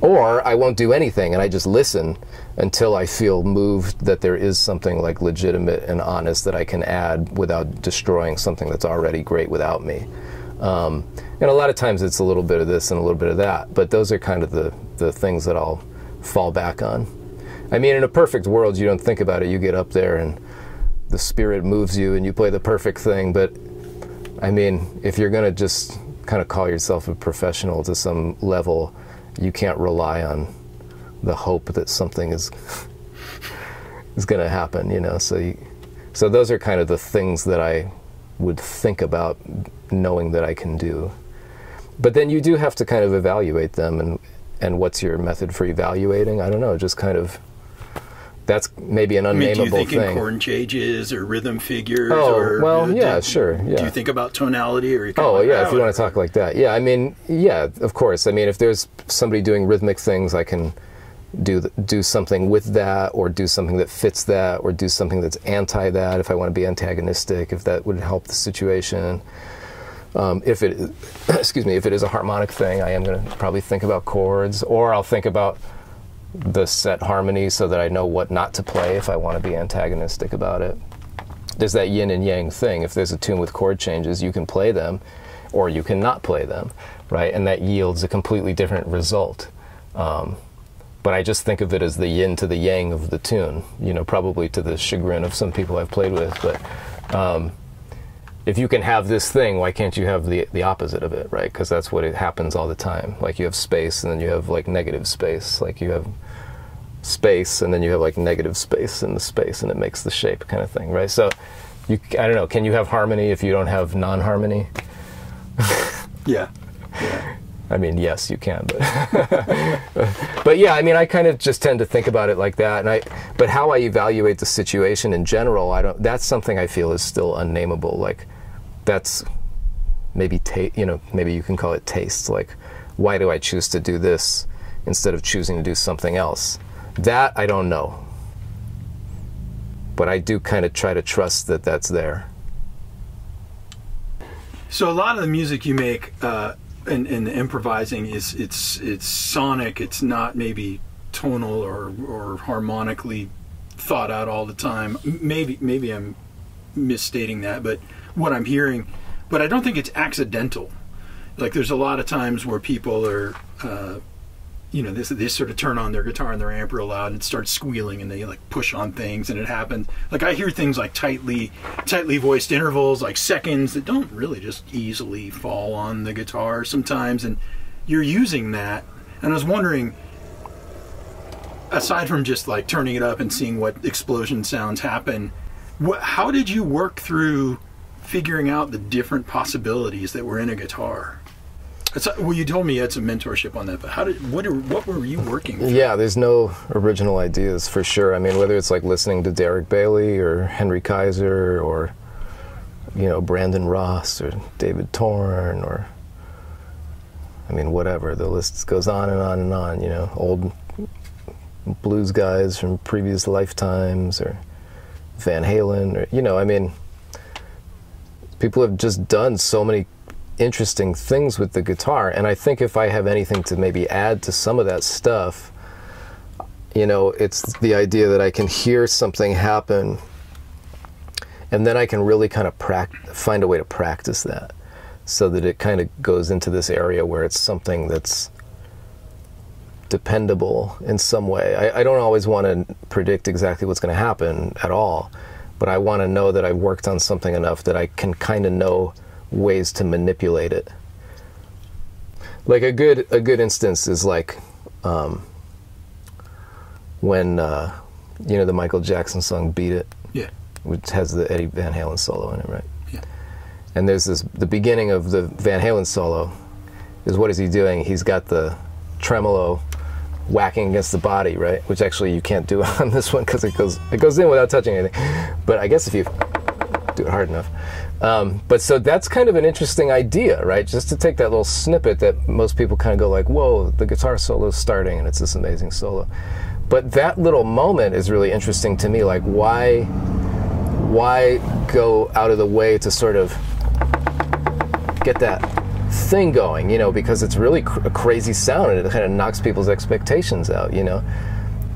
Or I won't do anything and I just listen until I feel moved that there is something like legitimate and honest that I can add without destroying something that's already great without me. Um, and a lot of times it's a little bit of this and a little bit of that, but those are kind of the, the things that I'll fall back on. I mean, in a perfect world, you don't think about it. You get up there and the spirit moves you and you play the perfect thing. But I mean, if you're going to just kind of call yourself a professional to some level, you can't rely on the hope that something is is going to happen, you know. So, you, so those are kind of the things that I would think about knowing that I can do. But then you do have to kind of evaluate them, and and what's your method for evaluating? I don't know, just kind of. That's maybe an unnameable I mean, do you think thing. in chord changes or rhythm figures? Oh, or, well, do, yeah, sure. Yeah. Do you think about tonality or? Oh, like, yeah. If you oh, want to talk like that, yeah. I mean, yeah, of course. I mean, if there's somebody doing rhythmic things, I can do do something with that or do something that fits that or do something that's anti that if I want to be antagonistic if that would help the situation um, if it excuse me if it is a harmonic thing I am going to probably think about chords or I'll think about the set harmony so that I know what not to play if I want to be antagonistic about it. There's that yin and yang thing. If there's a tune with chord changes you can play them or you can not play them right? And that yields a completely different result. Um, but I just think of it as the yin to the yang of the tune, you know, probably to the chagrin of some people I've played with. But um, if you can have this thing, why can't you have the, the opposite of it, right? Because that's what it happens all the time. Like you have space and then you have like negative space. Like you have space and then you have like negative space in the space and it makes the shape kind of thing, right? So you, I don't know, can you have harmony if you don't have non harmony? yeah. yeah. I mean, yes, you can, but but yeah, I mean, I kind of just tend to think about it like that, and I. But how I evaluate the situation in general, I don't. That's something I feel is still unnameable. Like, that's maybe ta- you know maybe you can call it taste. Like, why do I choose to do this? instead of choosing to do something else. That I don't know. But I do kind of try to trust that that's there. So a lot of the music you make uh, and, and the improvising is it's it's sonic. It's not maybe tonal or or harmonically thought out all the time. Maybe maybe I'm misstating that, but what I'm hearing, but I don't think it's accidental. Like there's a lot of times where people are. Uh, you know, this they sort of turn on their guitar and their amp real loud and start squealing and they like push on things and it happens. Like I hear things like tightly tightly voiced intervals, like seconds that don't really just easily fall on the guitar sometimes and you're using that. And I was wondering aside from just like turning it up and seeing what explosion sounds happen, how did you work through figuring out the different possibilities that were in a guitar? It's, well, you told me you had some mentorship on that, but how did what what were you working? Through? Yeah, there's no original ideas for sure. I mean, whether it's like listening to Derek Bailey or Henry Kaiser or you know Brandon Ross or David Torn or I mean whatever. The list goes on and on and on. You know, old blues guys from previous lifetimes or Van Halen or you know, I mean people have just done so many interesting things with the guitar. And I think if I have anything to maybe add to some of that stuff, you know, it's the idea that I can hear something happen and then I can really kind of find a way to practice that so that it kind of goes into this area where it's something that's dependable in some way. I, I don't always want to predict exactly what's going to happen at all, but I want to know that I've worked on something enough that I can kind of know ways to manipulate it. Like a good a good instance is like um, when uh, you know the Michael Jackson song "Beat It," yeah, which has the Eddie Van Halen solo in it, right? Yeah. And there's this the beginning of the Van Halen solo is what is he doing? He's got the tremolo whacking against the body, right? Which actually you can't do on this one because it goes it goes in without touching anything. But I guess if you do it hard enough. Um, but so that's kind of an interesting idea, right? Just to take that little snippet that most people kind of go like, "Whoa, the guitar solo is starting," and it's this amazing solo. But that little moment is really interesting to me. Like, why, why go out of the way to sort of get that thing going? You know, because it's really cr- a crazy sound and it kind of knocks people's expectations out. You know.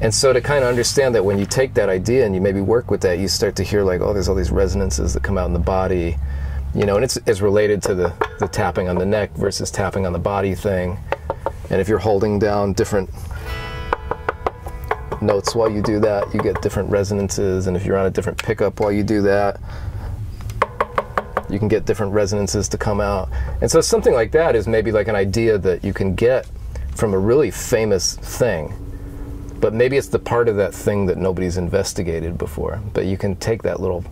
And so to kind of understand that when you take that idea and you maybe work with that, you start to hear like, oh, there's all these resonances that come out in the body, you know, and it's, it's related to the, the tapping on the neck versus tapping on the body thing. And if you're holding down different notes while you do that, you get different resonances. And if you're on a different pickup while you do that, you can get different resonances to come out. And so something like that is maybe like an idea that you can get from a really famous thing but maybe it's the part of that thing that nobody's investigated before. But you can take that little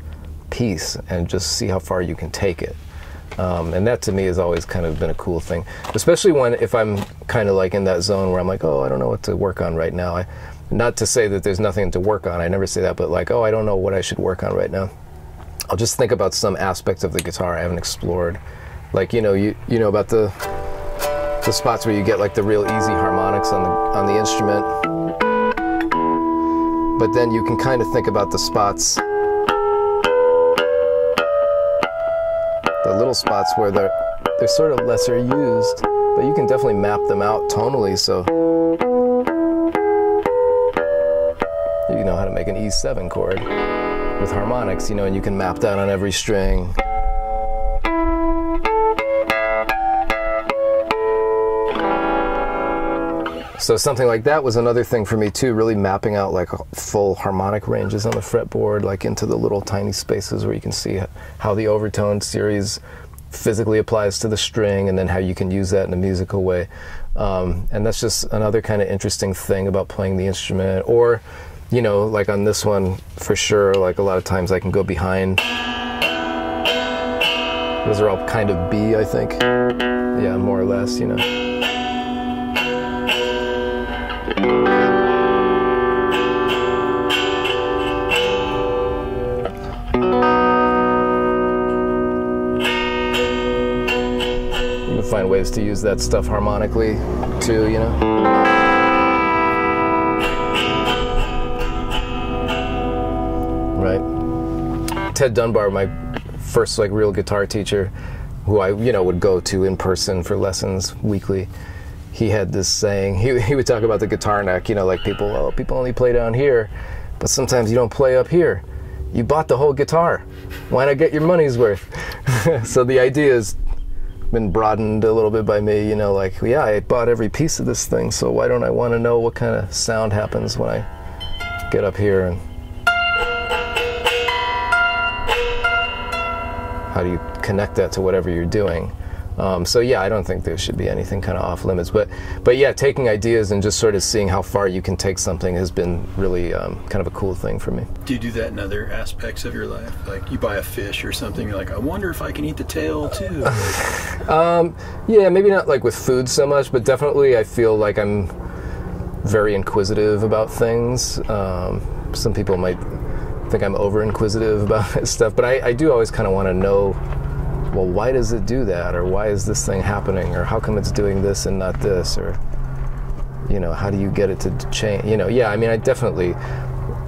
piece and just see how far you can take it. Um, and that to me has always kind of been a cool thing, especially when if I'm kind of like in that zone where I'm like, oh, I don't know what to work on right now. I, not to say that there's nothing to work on. I never say that, but like, oh, I don't know what I should work on right now. I'll just think about some aspect of the guitar I haven't explored. Like you know, you you know about the the spots where you get like the real easy harmonics on the on the instrument but then you can kind of think about the spots, the little spots where they're they're sort of lesser used, but you can definitely map them out tonally. So you know how to make an E7 chord with harmonics, you know, and you can map that on every string. So something like that was another thing for me too, really mapping out like full harmonic ranges on the fretboard, like into the little tiny spaces where you can see how the overtone series physically applies to the string and then how you can use that in a musical way. Um, and that's just another kind of interesting thing about playing the instrument. Or, you know, like on this one, for sure, like a lot of times I can go behind. Those are all kind of B, I think. Yeah, more or less, you know. You can find ways to use that stuff harmonically too, you know. Ted Dunbar, my first like real guitar teacher, who I you know would go to in person for lessons weekly. He had this saying. He he would talk about the guitar neck. You know, like people oh people only play down here, but sometimes you don't play up here. You bought the whole guitar. Why not get your money's worth? so the idea has been broadened a little bit by me. You know, like yeah, I bought every piece of this thing, so why don't I want to know what kind of sound happens when I get up here and how do you connect that to whatever you're doing? Um, so yeah, I don't think there should be anything kind of off limits. But but yeah, taking ideas and just sort of seeing how far you can take something has been really um, kind of a cool thing for me. Do you do that in other aspects of your life? Like you buy a fish or something, you're like, I wonder if I can eat the tail too. Um, yeah, maybe not like with food so much, but definitely I feel like I'm very inquisitive about things. Um, some people might think I'm over inquisitive about stuff, but I, I do always kind of want to know well, why does it do that? Or why is this thing happening? Or how come it's doing this and not this? Or, you know, how do you get it to change? You know, yeah, I mean, I definitely,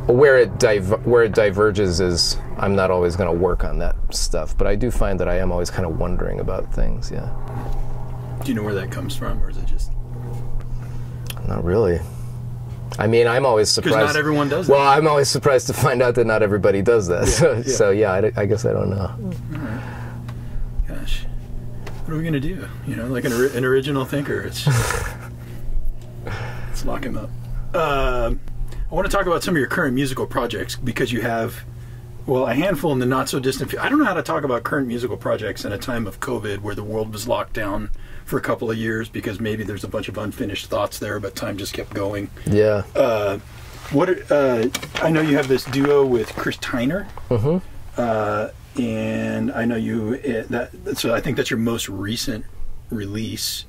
where it, where it diverges is I'm not always going to work on that stuff, but I do find that I am always kind of wondering about things, yeah. Do you know where that comes from, or is it just. Not really. I mean, I'm always surprised. Because not everyone does Well, that. I'm always surprised to find out that not everybody does that. so, yeah. so yeah, I, I guess I don't know. Gosh, what are we gonna do? You know, like an, an original thinker. It's let's lock him up. Um I want to talk about some of your current musical projects because you have, well, a handful in the not so distant. I don't know how to talk about current musical projects in a time of COVID where the world was locked down for a couple of years because maybe there's a bunch of unfinished thoughts there, but time just kept going. Yeah. Uh, what are, uh, I know you have this duo with Kris Tiner. hmm Uh, and I know you uh, that so I think that's your most recent release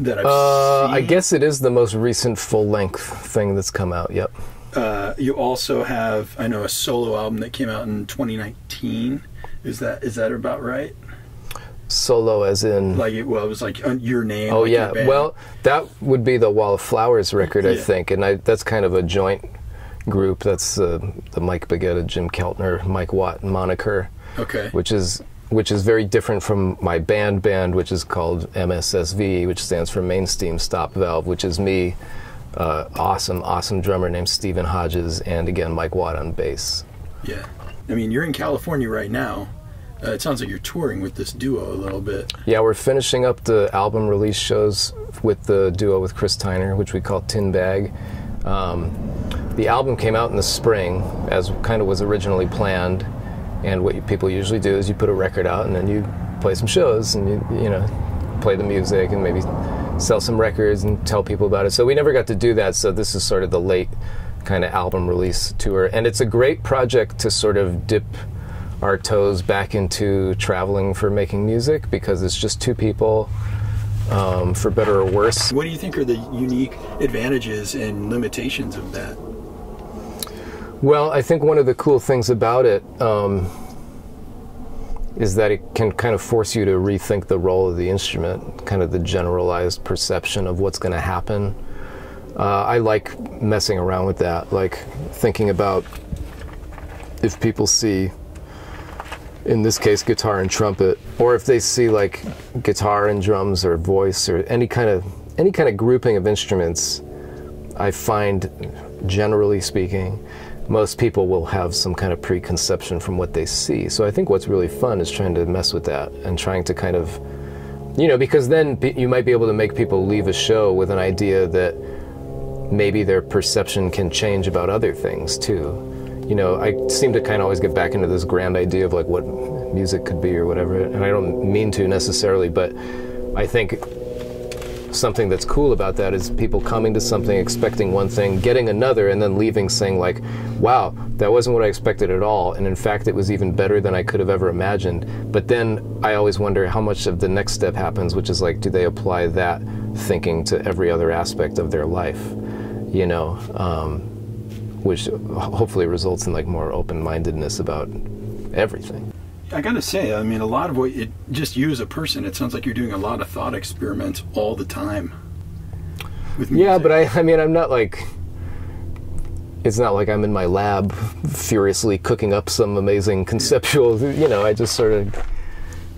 that I've Uh, seen. I guess it is the most recent full length thing that's come out. Yep. uh, you also have I know a solo album that came out in 2019. Is that is that about right? Solo, as in. Like it, well, it was like uh, your name. oh like yeah. Well, that would be the Wall of Flowers record, I Yeah. think, and I, that's kind of a joint group. That's uh, the Mike Baggetta, Jim Keltner, Mike Watt moniker, okay. which is which is very different from my band band, which is called MSSV, which stands for Main Steam Stop Valve, which is me, uh, awesome, awesome drummer named Stephen Hodges, and again Mike Watt on bass. Yeah. I mean, you're in California right now. Uh, it sounds like you're touring with this duo a little bit. Yeah, we're finishing up the album release shows with the duo with Kris Tiner, which we call Tin Bag. Um, the album came out in the spring, as kind of was originally planned. And what you, people usually do is you put a record out, and then you play some shows, and you you know play the music, and maybe sell some records and tell people about it. So we never got to do that. So this is sort of the late kind of album release tour, and it's a great project to sort of dip our toes back into traveling for making music because it's just two people, um, for better or worse. What do you think are the unique advantages and limitations of that? Well, I think one of the cool things about it um, is that it can kind of force you to rethink the role of the instrument, kind of the generalized perception of what's going to happen. Uh, I like messing around with that, like thinking about if people see, in this case, guitar and trumpet, or if they see like guitar and drums or voice or any kind of any kind of grouping of instruments. I find, generally speaking, most people will have some kind of preconception from what they see. So I think what's really fun is trying to mess with that and trying to kind of, you know, because then you might be able to make people leave a show with an idea that maybe their perception can change about other things too. You know, I seem to kind of always get back into this grand idea of like what music could be or whatever, and I don't mean to necessarily, but I think something that's cool about that is people coming to something expecting one thing, getting another, and then leaving saying like, "Wow, that wasn't what I expected at all," and in fact, it was even better than I could have ever imagined. But then I always wonder how much of the next step happens, which is like, do they apply that thinking to every other aspect of their life? You know, um, which hopefully results in like more open-mindedness about everything. I gotta say, I mean, a lot of what it just you as a person, it sounds like you're doing a lot of thought experiments all the time. With Yeah, but I, I mean, I'm not like, it's not like I'm in my lab furiously cooking up some amazing conceptual, you know, I just sort of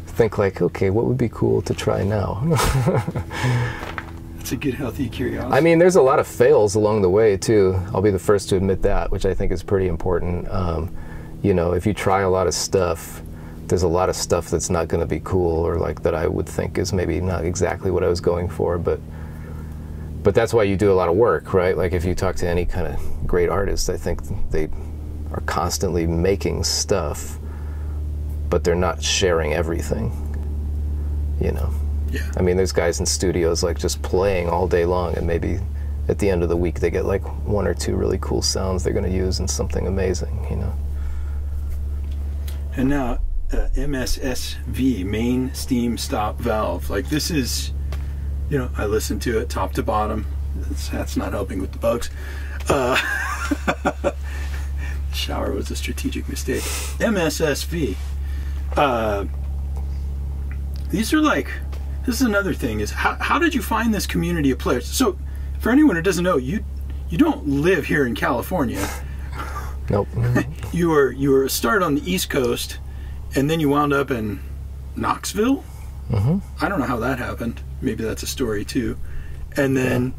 think like, okay, what would be cool to try now? It's a good, healthy curiosity. I mean, there's a lot of fails along the way too. I'll be the first to admit that, which I think is pretty important. Um, you know, if you try a lot of stuff, there's a lot of stuff that's not going to be cool or like that I would think is maybe not exactly what I was going for, but but that's why you do a lot of work, right? Like if you talk to any kind of great artist, I think they are constantly making stuff, but they're not sharing everything. You know. Yeah. I mean, there's guys in studios like just playing all day long, and maybe at the end of the week they get like one or two really cool sounds they're going to use in something amazing, you know. And now, uh, MSSV, main steam stop valve. Like this is, you know, I listened to it top to bottom. That's, that's not helping with the bugs. Uh, shower was a strategic mistake. MSSV. Uh, these are like, this is another thing. Is how, how did you find this community of players? So, for anyone who doesn't know, you you don't live here in California Nope. you were you were started on the East Coast, and then you wound up in Knoxville. hmm I don't know how that happened. Maybe that's a story too. And then,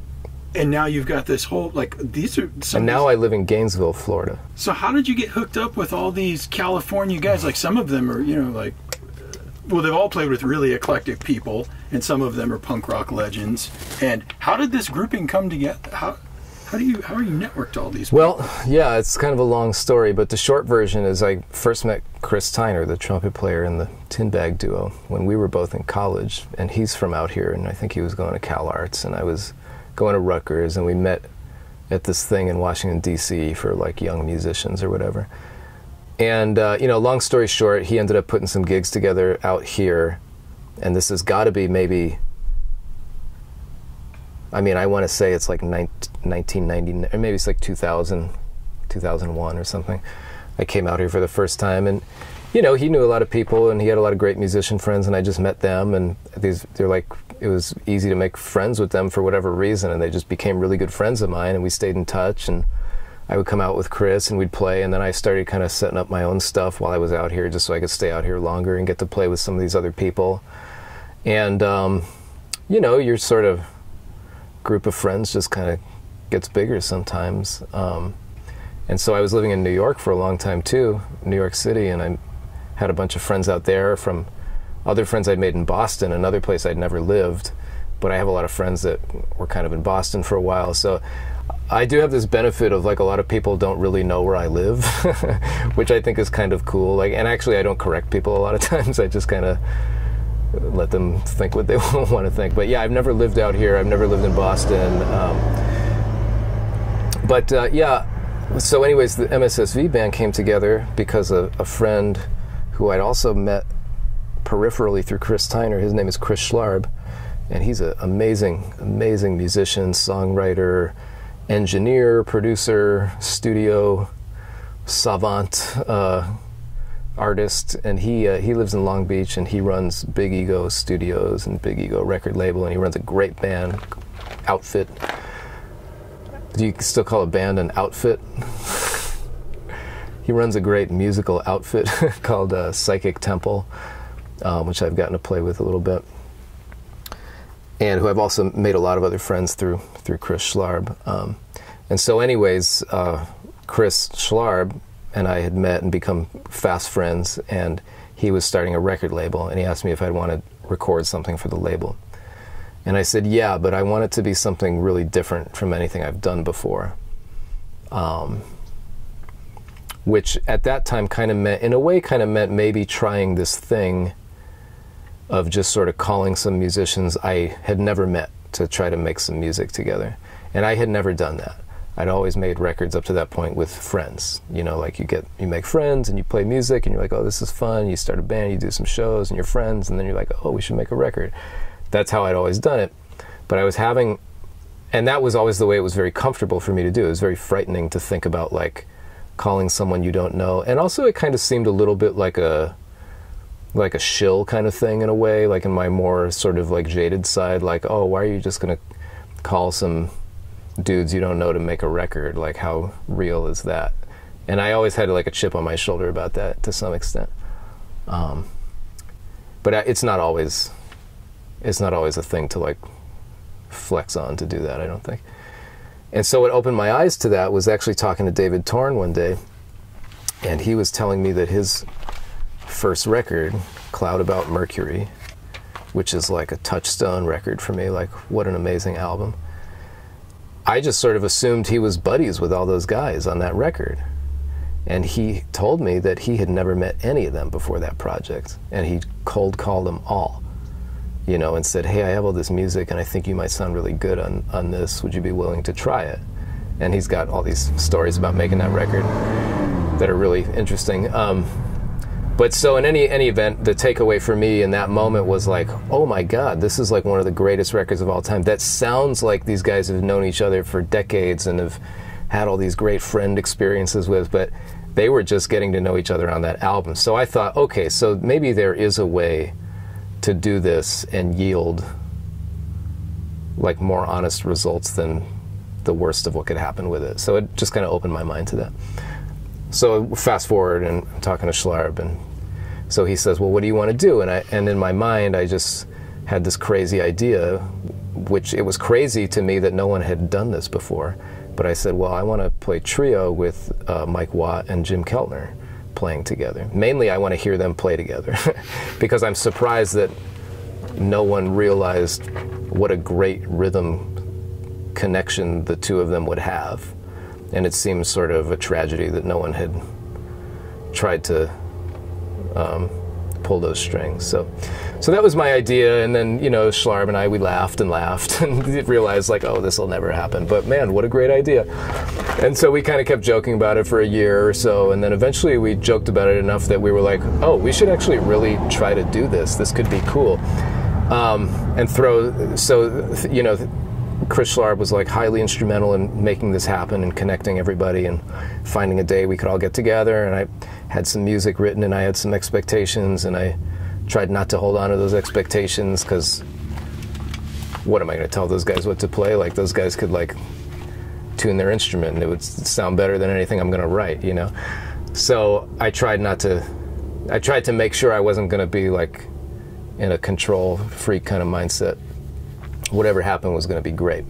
and now you've got this whole like these are. Some And now I live in Gainesville, Florida. so how did you get hooked up with all these California guys? Like some of them are you know like, well they've all played with really eclectic people, and some of them are punk rock legends. And how did this grouping come together? How how do you how are you networked all these? Well, yeah, it's kind of a long story, but the short version is I first met Kris Tiner, the trumpet player in the Tin Bag Duo, when we were both in college, and he's from out here, and I think he was going to Cal Arts, and I was going to Rutgers, and we met at this thing in Washington D.C. for like young musicians or whatever. And uh, you know, long story short, he ended up putting some gigs together out here, and this has got to be maybe. I mean, I want to say it's like 19, 1990, or maybe it's like 2000, 2001 or something. I came out here for the first time, and you know, he knew a lot of people, and he had a lot of great musician friends, and I just met them, and these they're like it was easy to make friends with them for whatever reason, and they just became really good friends of mine, and we stayed in touch, and I would come out with Chris, and we'd play, and then I started kind of setting up my own stuff while I was out here, just so I could stay out here longer and get to play with some of these other people, and um, you know, your sort of group of friends just kind of gets bigger sometimes. Um, and so I was living in New York for a long time too, New York City, and I had a bunch of friends out there from other friends I'd made in Boston, another place I'd never lived. But I have a lot of friends that were kind of in Boston for a while. So I do have this benefit of like a lot of people don't really know where I live, which I think is kind of cool. Like, and actually, I don't correct people a lot of times. I just kind of let them think what they want to think. But yeah, I've never lived out here. I've never lived in Boston. Um, but uh, yeah, so anyways, the MSSV band came together because a, a friend who I'd also met peripherally through Kris Tiner. His name is Chris Schlarb, and he's an amazing, amazing musician, songwriter, engineer, producer, studio savant. Uh, artist, and he uh, he lives in Long Beach, and he runs Big Ego Studios and Big Ego record label, and he runs a great band outfit. Do you still call a band an outfit? he runs a great musical outfit called uh, Psychic Temple, um, which I've gotten to play with a little bit, and who I've also made a lot of other friends through through Chris Schlarb. Um, and so, anyways, uh, Chris Schlarb and I had met and become fast friends, and he was starting a record label, and he asked me if I'd want to record something for the label. And I said, yeah, but I want it to be something really different from anything I've done before. Um, which at that time kind of meant, in a way, kind of meant maybe trying this thing of just sort of calling some musicians I had never met to try to make some music together. And I had never done that. I'd always made records up to that point with friends. You know, like you get you make friends and you play music and you're like, oh, this is fun. You start a band, you do some shows, and you're friends, and then you're like, oh, we should make a record. That's how I'd always done it. But I was having, and that was always the way it was very comfortable for me to do. It was very frightening to think about like calling someone you don't know, and also it kind of seemed a little bit like a like a shill kind of thing in a way, like in my more sort of like jaded side, like, oh, why are you just gonna call some dudes you don't know to make a record. Like, how real is that? And I always had like a chip on my shoulder about that to some extent. Um, but it's not always it's not always a thing to like flex on to do that. I don't think. And so what opened my eyes to that was actually talking to David Torn one day, and he was telling me that his first record, Cloud About Mercury, which is like a touchstone record for me, like what an amazing album. I just sort of assumed he was buddies with all those guys on that record. And he told me that he had never met any of them before that project. And he cold called them all, you know, and said, Hey, I have all this music and I think you might sound really good on, on this. Would you be willing to try it? And he's got all these stories about making that record that are really interesting. Um, but so in any any event, the takeaway for me in that moment was like, oh my god, this is like one of the greatest records of all time. That sounds like these guys have known each other for decades and have had all these great friend experiences with, but they were just getting to know each other on that album. So I thought, okay, so maybe there is a way to do this and yield like more honest results than the worst of what could happen with it. So it just kind of opened my mind to that. So fast forward and I'm talking to Schlarb and so he says, "Well, what do you want to do?" And I and in my mind I just had this crazy idea which it was crazy to me that no one had done this before but I said, well, I want to play trio with uh, Mike Watt and Jim Keltner playing together. Mainly, I want to hear them play together because I'm surprised that no one realized what a great rhythm connection the two of them would have. And it seems sort of a tragedy that no one had tried to um, pull those strings. So, so that was my idea. And then, you know, Schlarb and I, we laughed and laughed and realized, like, oh, this will never happen. But man, what a great idea. And so we kind of kept joking about it for a year or so. And then eventually we joked about it enough that we were like, oh, we should actually really try to do this. This could be cool. Um, and throw, so, you know, Chris Schlarb was like highly instrumental in making this happen and connecting everybody and finding a day we could all get together. And I had some music written and I had some expectations and I tried not to hold on to those expectations because what am I going to tell those guys what to play? Like those guys could like tune their instrument and it would sound better than anything I'm going to write, you know. So I tried not to. I tried to make sure I wasn't going to be like in a control freak kind of mindset. Whatever happened was going to be great,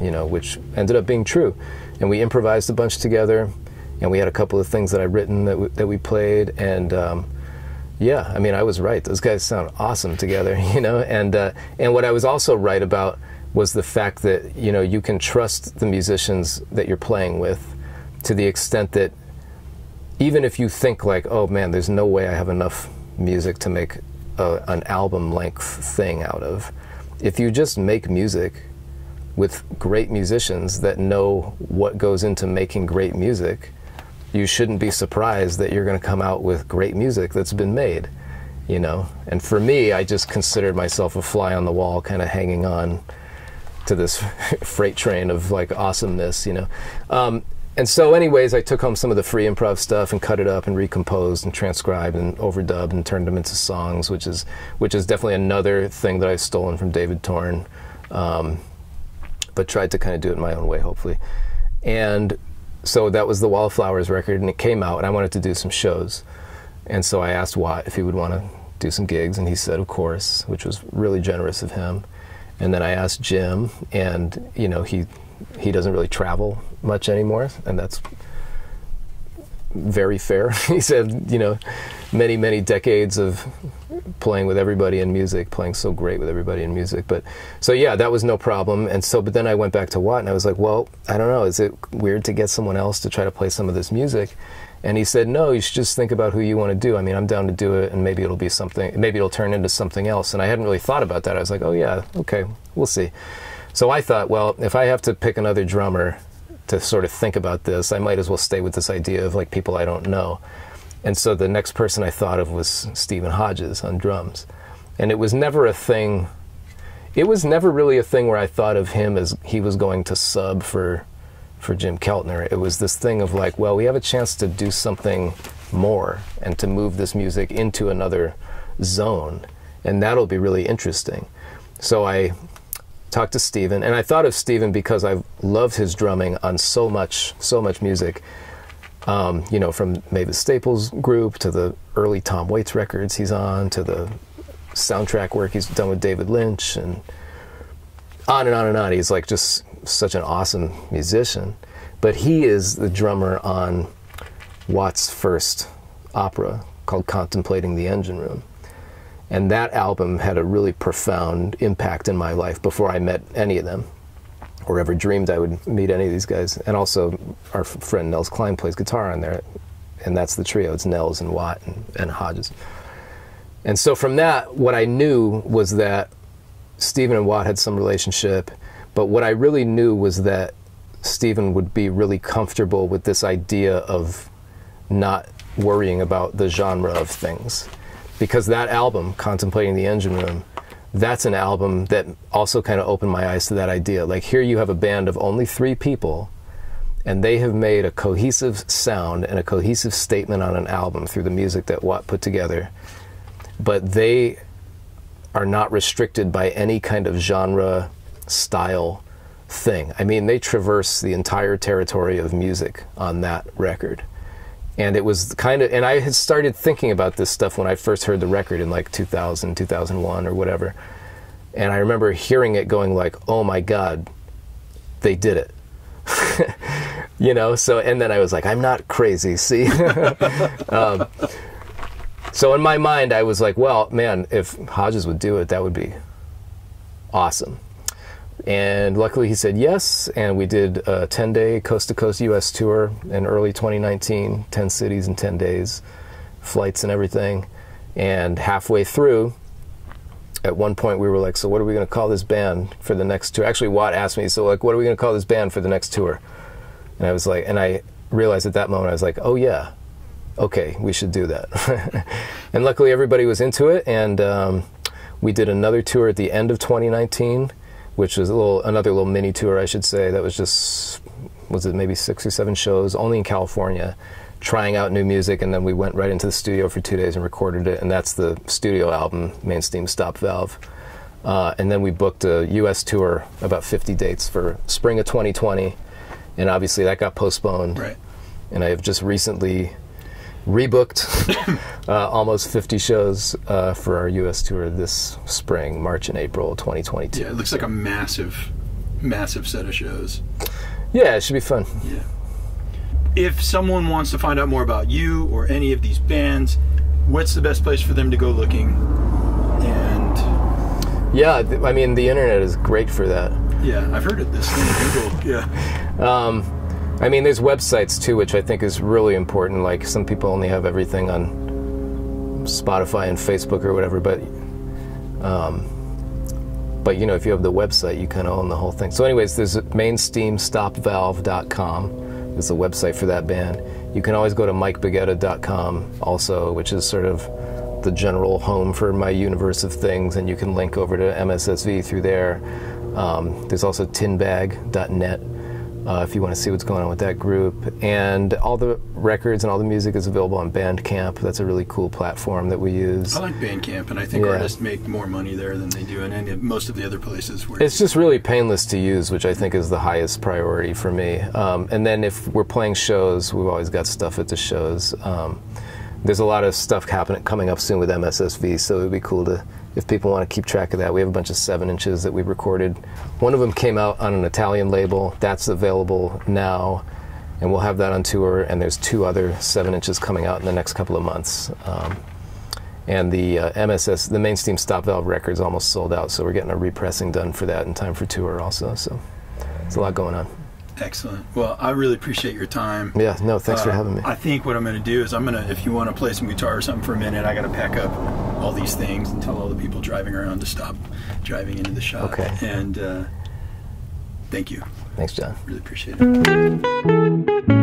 you know, which ended up being true. And we improvised a bunch together, and we had a couple of things that I'd written that we, that we played, and um, yeah, I mean, I was right. Those guys sound awesome together, you know. And uh, and what I was also right about was the fact that you know you can trust the musicians that you're playing with to the extent that even if you think like, oh man, there's no way I have enough music to make a, an album length thing out of. If you just make music with great musicians that know what goes into making great music, you shouldn't be surprised that you're going to come out with great music that's been made, you know. And for me, I just considered myself a fly on the wall, kind of hanging on to this freight train of like awesomeness, you know. Um, and so, anyways, I took home some of the free improv stuff and cut it up and recomposed and transcribed and overdubbed and turned them into songs, which is which is definitely another thing that I've stolen from David Torn, um, but tried to kind of do it my own way, hopefully. And so that was the Wallflowers record, and it came out, and I wanted to do some shows. And so I asked Watt if he would want to do some gigs, and he said, of course, which was really generous of him. And then I asked Jim, and you know he he doesn't really travel much anymore, and that's very fair. he said, you know, many many decades of playing with everybody in music, playing so great with everybody in music. But so yeah, that was no problem. And so, but then I went back to Watt and I was like, well, I don't know, is it weird to get someone else to try to play some of this music? And he said, no, you should just think about who you want to do. I mean, I'm down to do it, and maybe it'll be something. Maybe it'll turn into something else. And I hadn't really thought about that. I was like, oh yeah, okay, we'll see. So I thought, well, if I have to pick another drummer to sort of think about this, I might as well stay with this idea of like people I don't know. And so the next person I thought of was Stephen Hodges on drums. And it was never a thing, it was never really a thing where I thought of him as he was going to sub for, for Jim Keltner. It was this thing of like, well, we have a chance to do something more and to move this music into another zone. And that'll be really interesting. So I talked to Stephen, and I thought of Stephen because I loved his drumming on so much, so much music. Um, you know, from Mavis Staples group to the early Tom Waits records he's on to the soundtrack work he's done with David Lynch and on and on and on. He's like just such an awesome musician. But he is the drummer on Watt's first opera called Contemplating the Engine Room. And that album had a really profound impact in my life before I met any of them or ever dreamed I would meet any of these guys. And also, our friend Nels Cline plays guitar on there. And that's the trio it's Nels and Watt and, and Hodges. And so from that, what I knew was that Stephen and Watt had some relationship, but what I really knew was that Stephen would be really comfortable with this idea of not worrying about the genre of things. Because that album, Contemplating the Engine Room, that's an album that also kind of opened my eyes to that idea. Like, here you have a band of only three people, and they have made a cohesive sound and a cohesive statement on an album through the music that Watt put together. But they are not restricted by any kind of genre, style thing. I mean, they traverse the entire territory of music on that record. And it was kind of, and I had started thinking about this stuff when I first heard the record in like 2000, 2001 or whatever. And I remember hearing it going like, oh my God, they did it. you know, so, and then I was like, I'm not crazy, see? um, so in my mind, I was like, well, man, if Hodges would do it, that would be awesome. And luckily, he said yes, and we did a 10 day coast to coast US tour in early 2019 10 cities in 10 days, flights and everything. And halfway through, at one point, we were like, So, what are we going to call this band for the next tour? Actually, Watt asked me, So, like, what are we going to call this band for the next tour? And I was like, and I realized at that moment, I was like, Oh, yeah, okay, we should do that. and luckily, everybody was into it, and um, we did another tour at the end of 2019 which was a little another little mini tour, I should say. That was just was it maybe six or seven shows, only in California, trying out new music, and then we went right into the studio for two days and recorded it, and that's the studio album, Main Steam Stop Valve. Uh, and then we booked a U.S. tour, about 50 dates for spring of 2020, and obviously that got postponed. Right. And I have just recently rebooked uh, almost 50 shows uh, for our U.S. tour this spring, March and April 2022. Yeah, it looks like a massive, massive set of shows. Yeah, it should be fun. Yeah. If someone wants to find out more about you or any of these bands, what's the best place for them to go looking? And yeah, th- I mean the internet is great for that. Yeah, I've heard of this thing, Google. Yeah. Um, I mean, there's websites too, which I think is really important. Like some people only have everything on Spotify and Facebook or whatever, but um, but you know, if you have the website, you kind of own the whole thing. So, anyways, there's mainsteamstopvalve.com is the website for that band. You can always go to mikebaggetta.com also, which is sort of the general home for my universe of things, and you can link over to MSSV through there. Um, there's also tinbag.net uh, if you want to see what's going on with that group. And all the records and all the music is available on Bandcamp. That's a really cool platform that we use. I like Bandcamp, and I think Yeah. artists make more money there than they do in any most of the other places. Where It's just really painless to use, which I think is the highest priority for me. Um, and then if we're playing shows, we've always got stuff at the shows. Um, there's a lot of stuff happening coming up soon with MSSV, so it would be cool to if people want to keep track of that. We have a bunch of seven inches that we recorded. One of them came out on an Italian label. That's available now, and we'll have that on tour. And there's two other seven inches coming out in the next couple of months. Um, and the uh, MSS, the main steam stop valve records, almost sold out, so we're getting a repressing done for that in time for tour also. So there's a lot going on. Excellent. Well, I really appreciate your time. Yeah, no, thanks for Uh, having me. I think what I'm going to do is I'm going to, if you want to play some guitar or something for a minute, I got to pack up all these things and tell all the people driving around to stop driving into the shop. Okay. And uh, thank you. Thanks, John. Really appreciate it.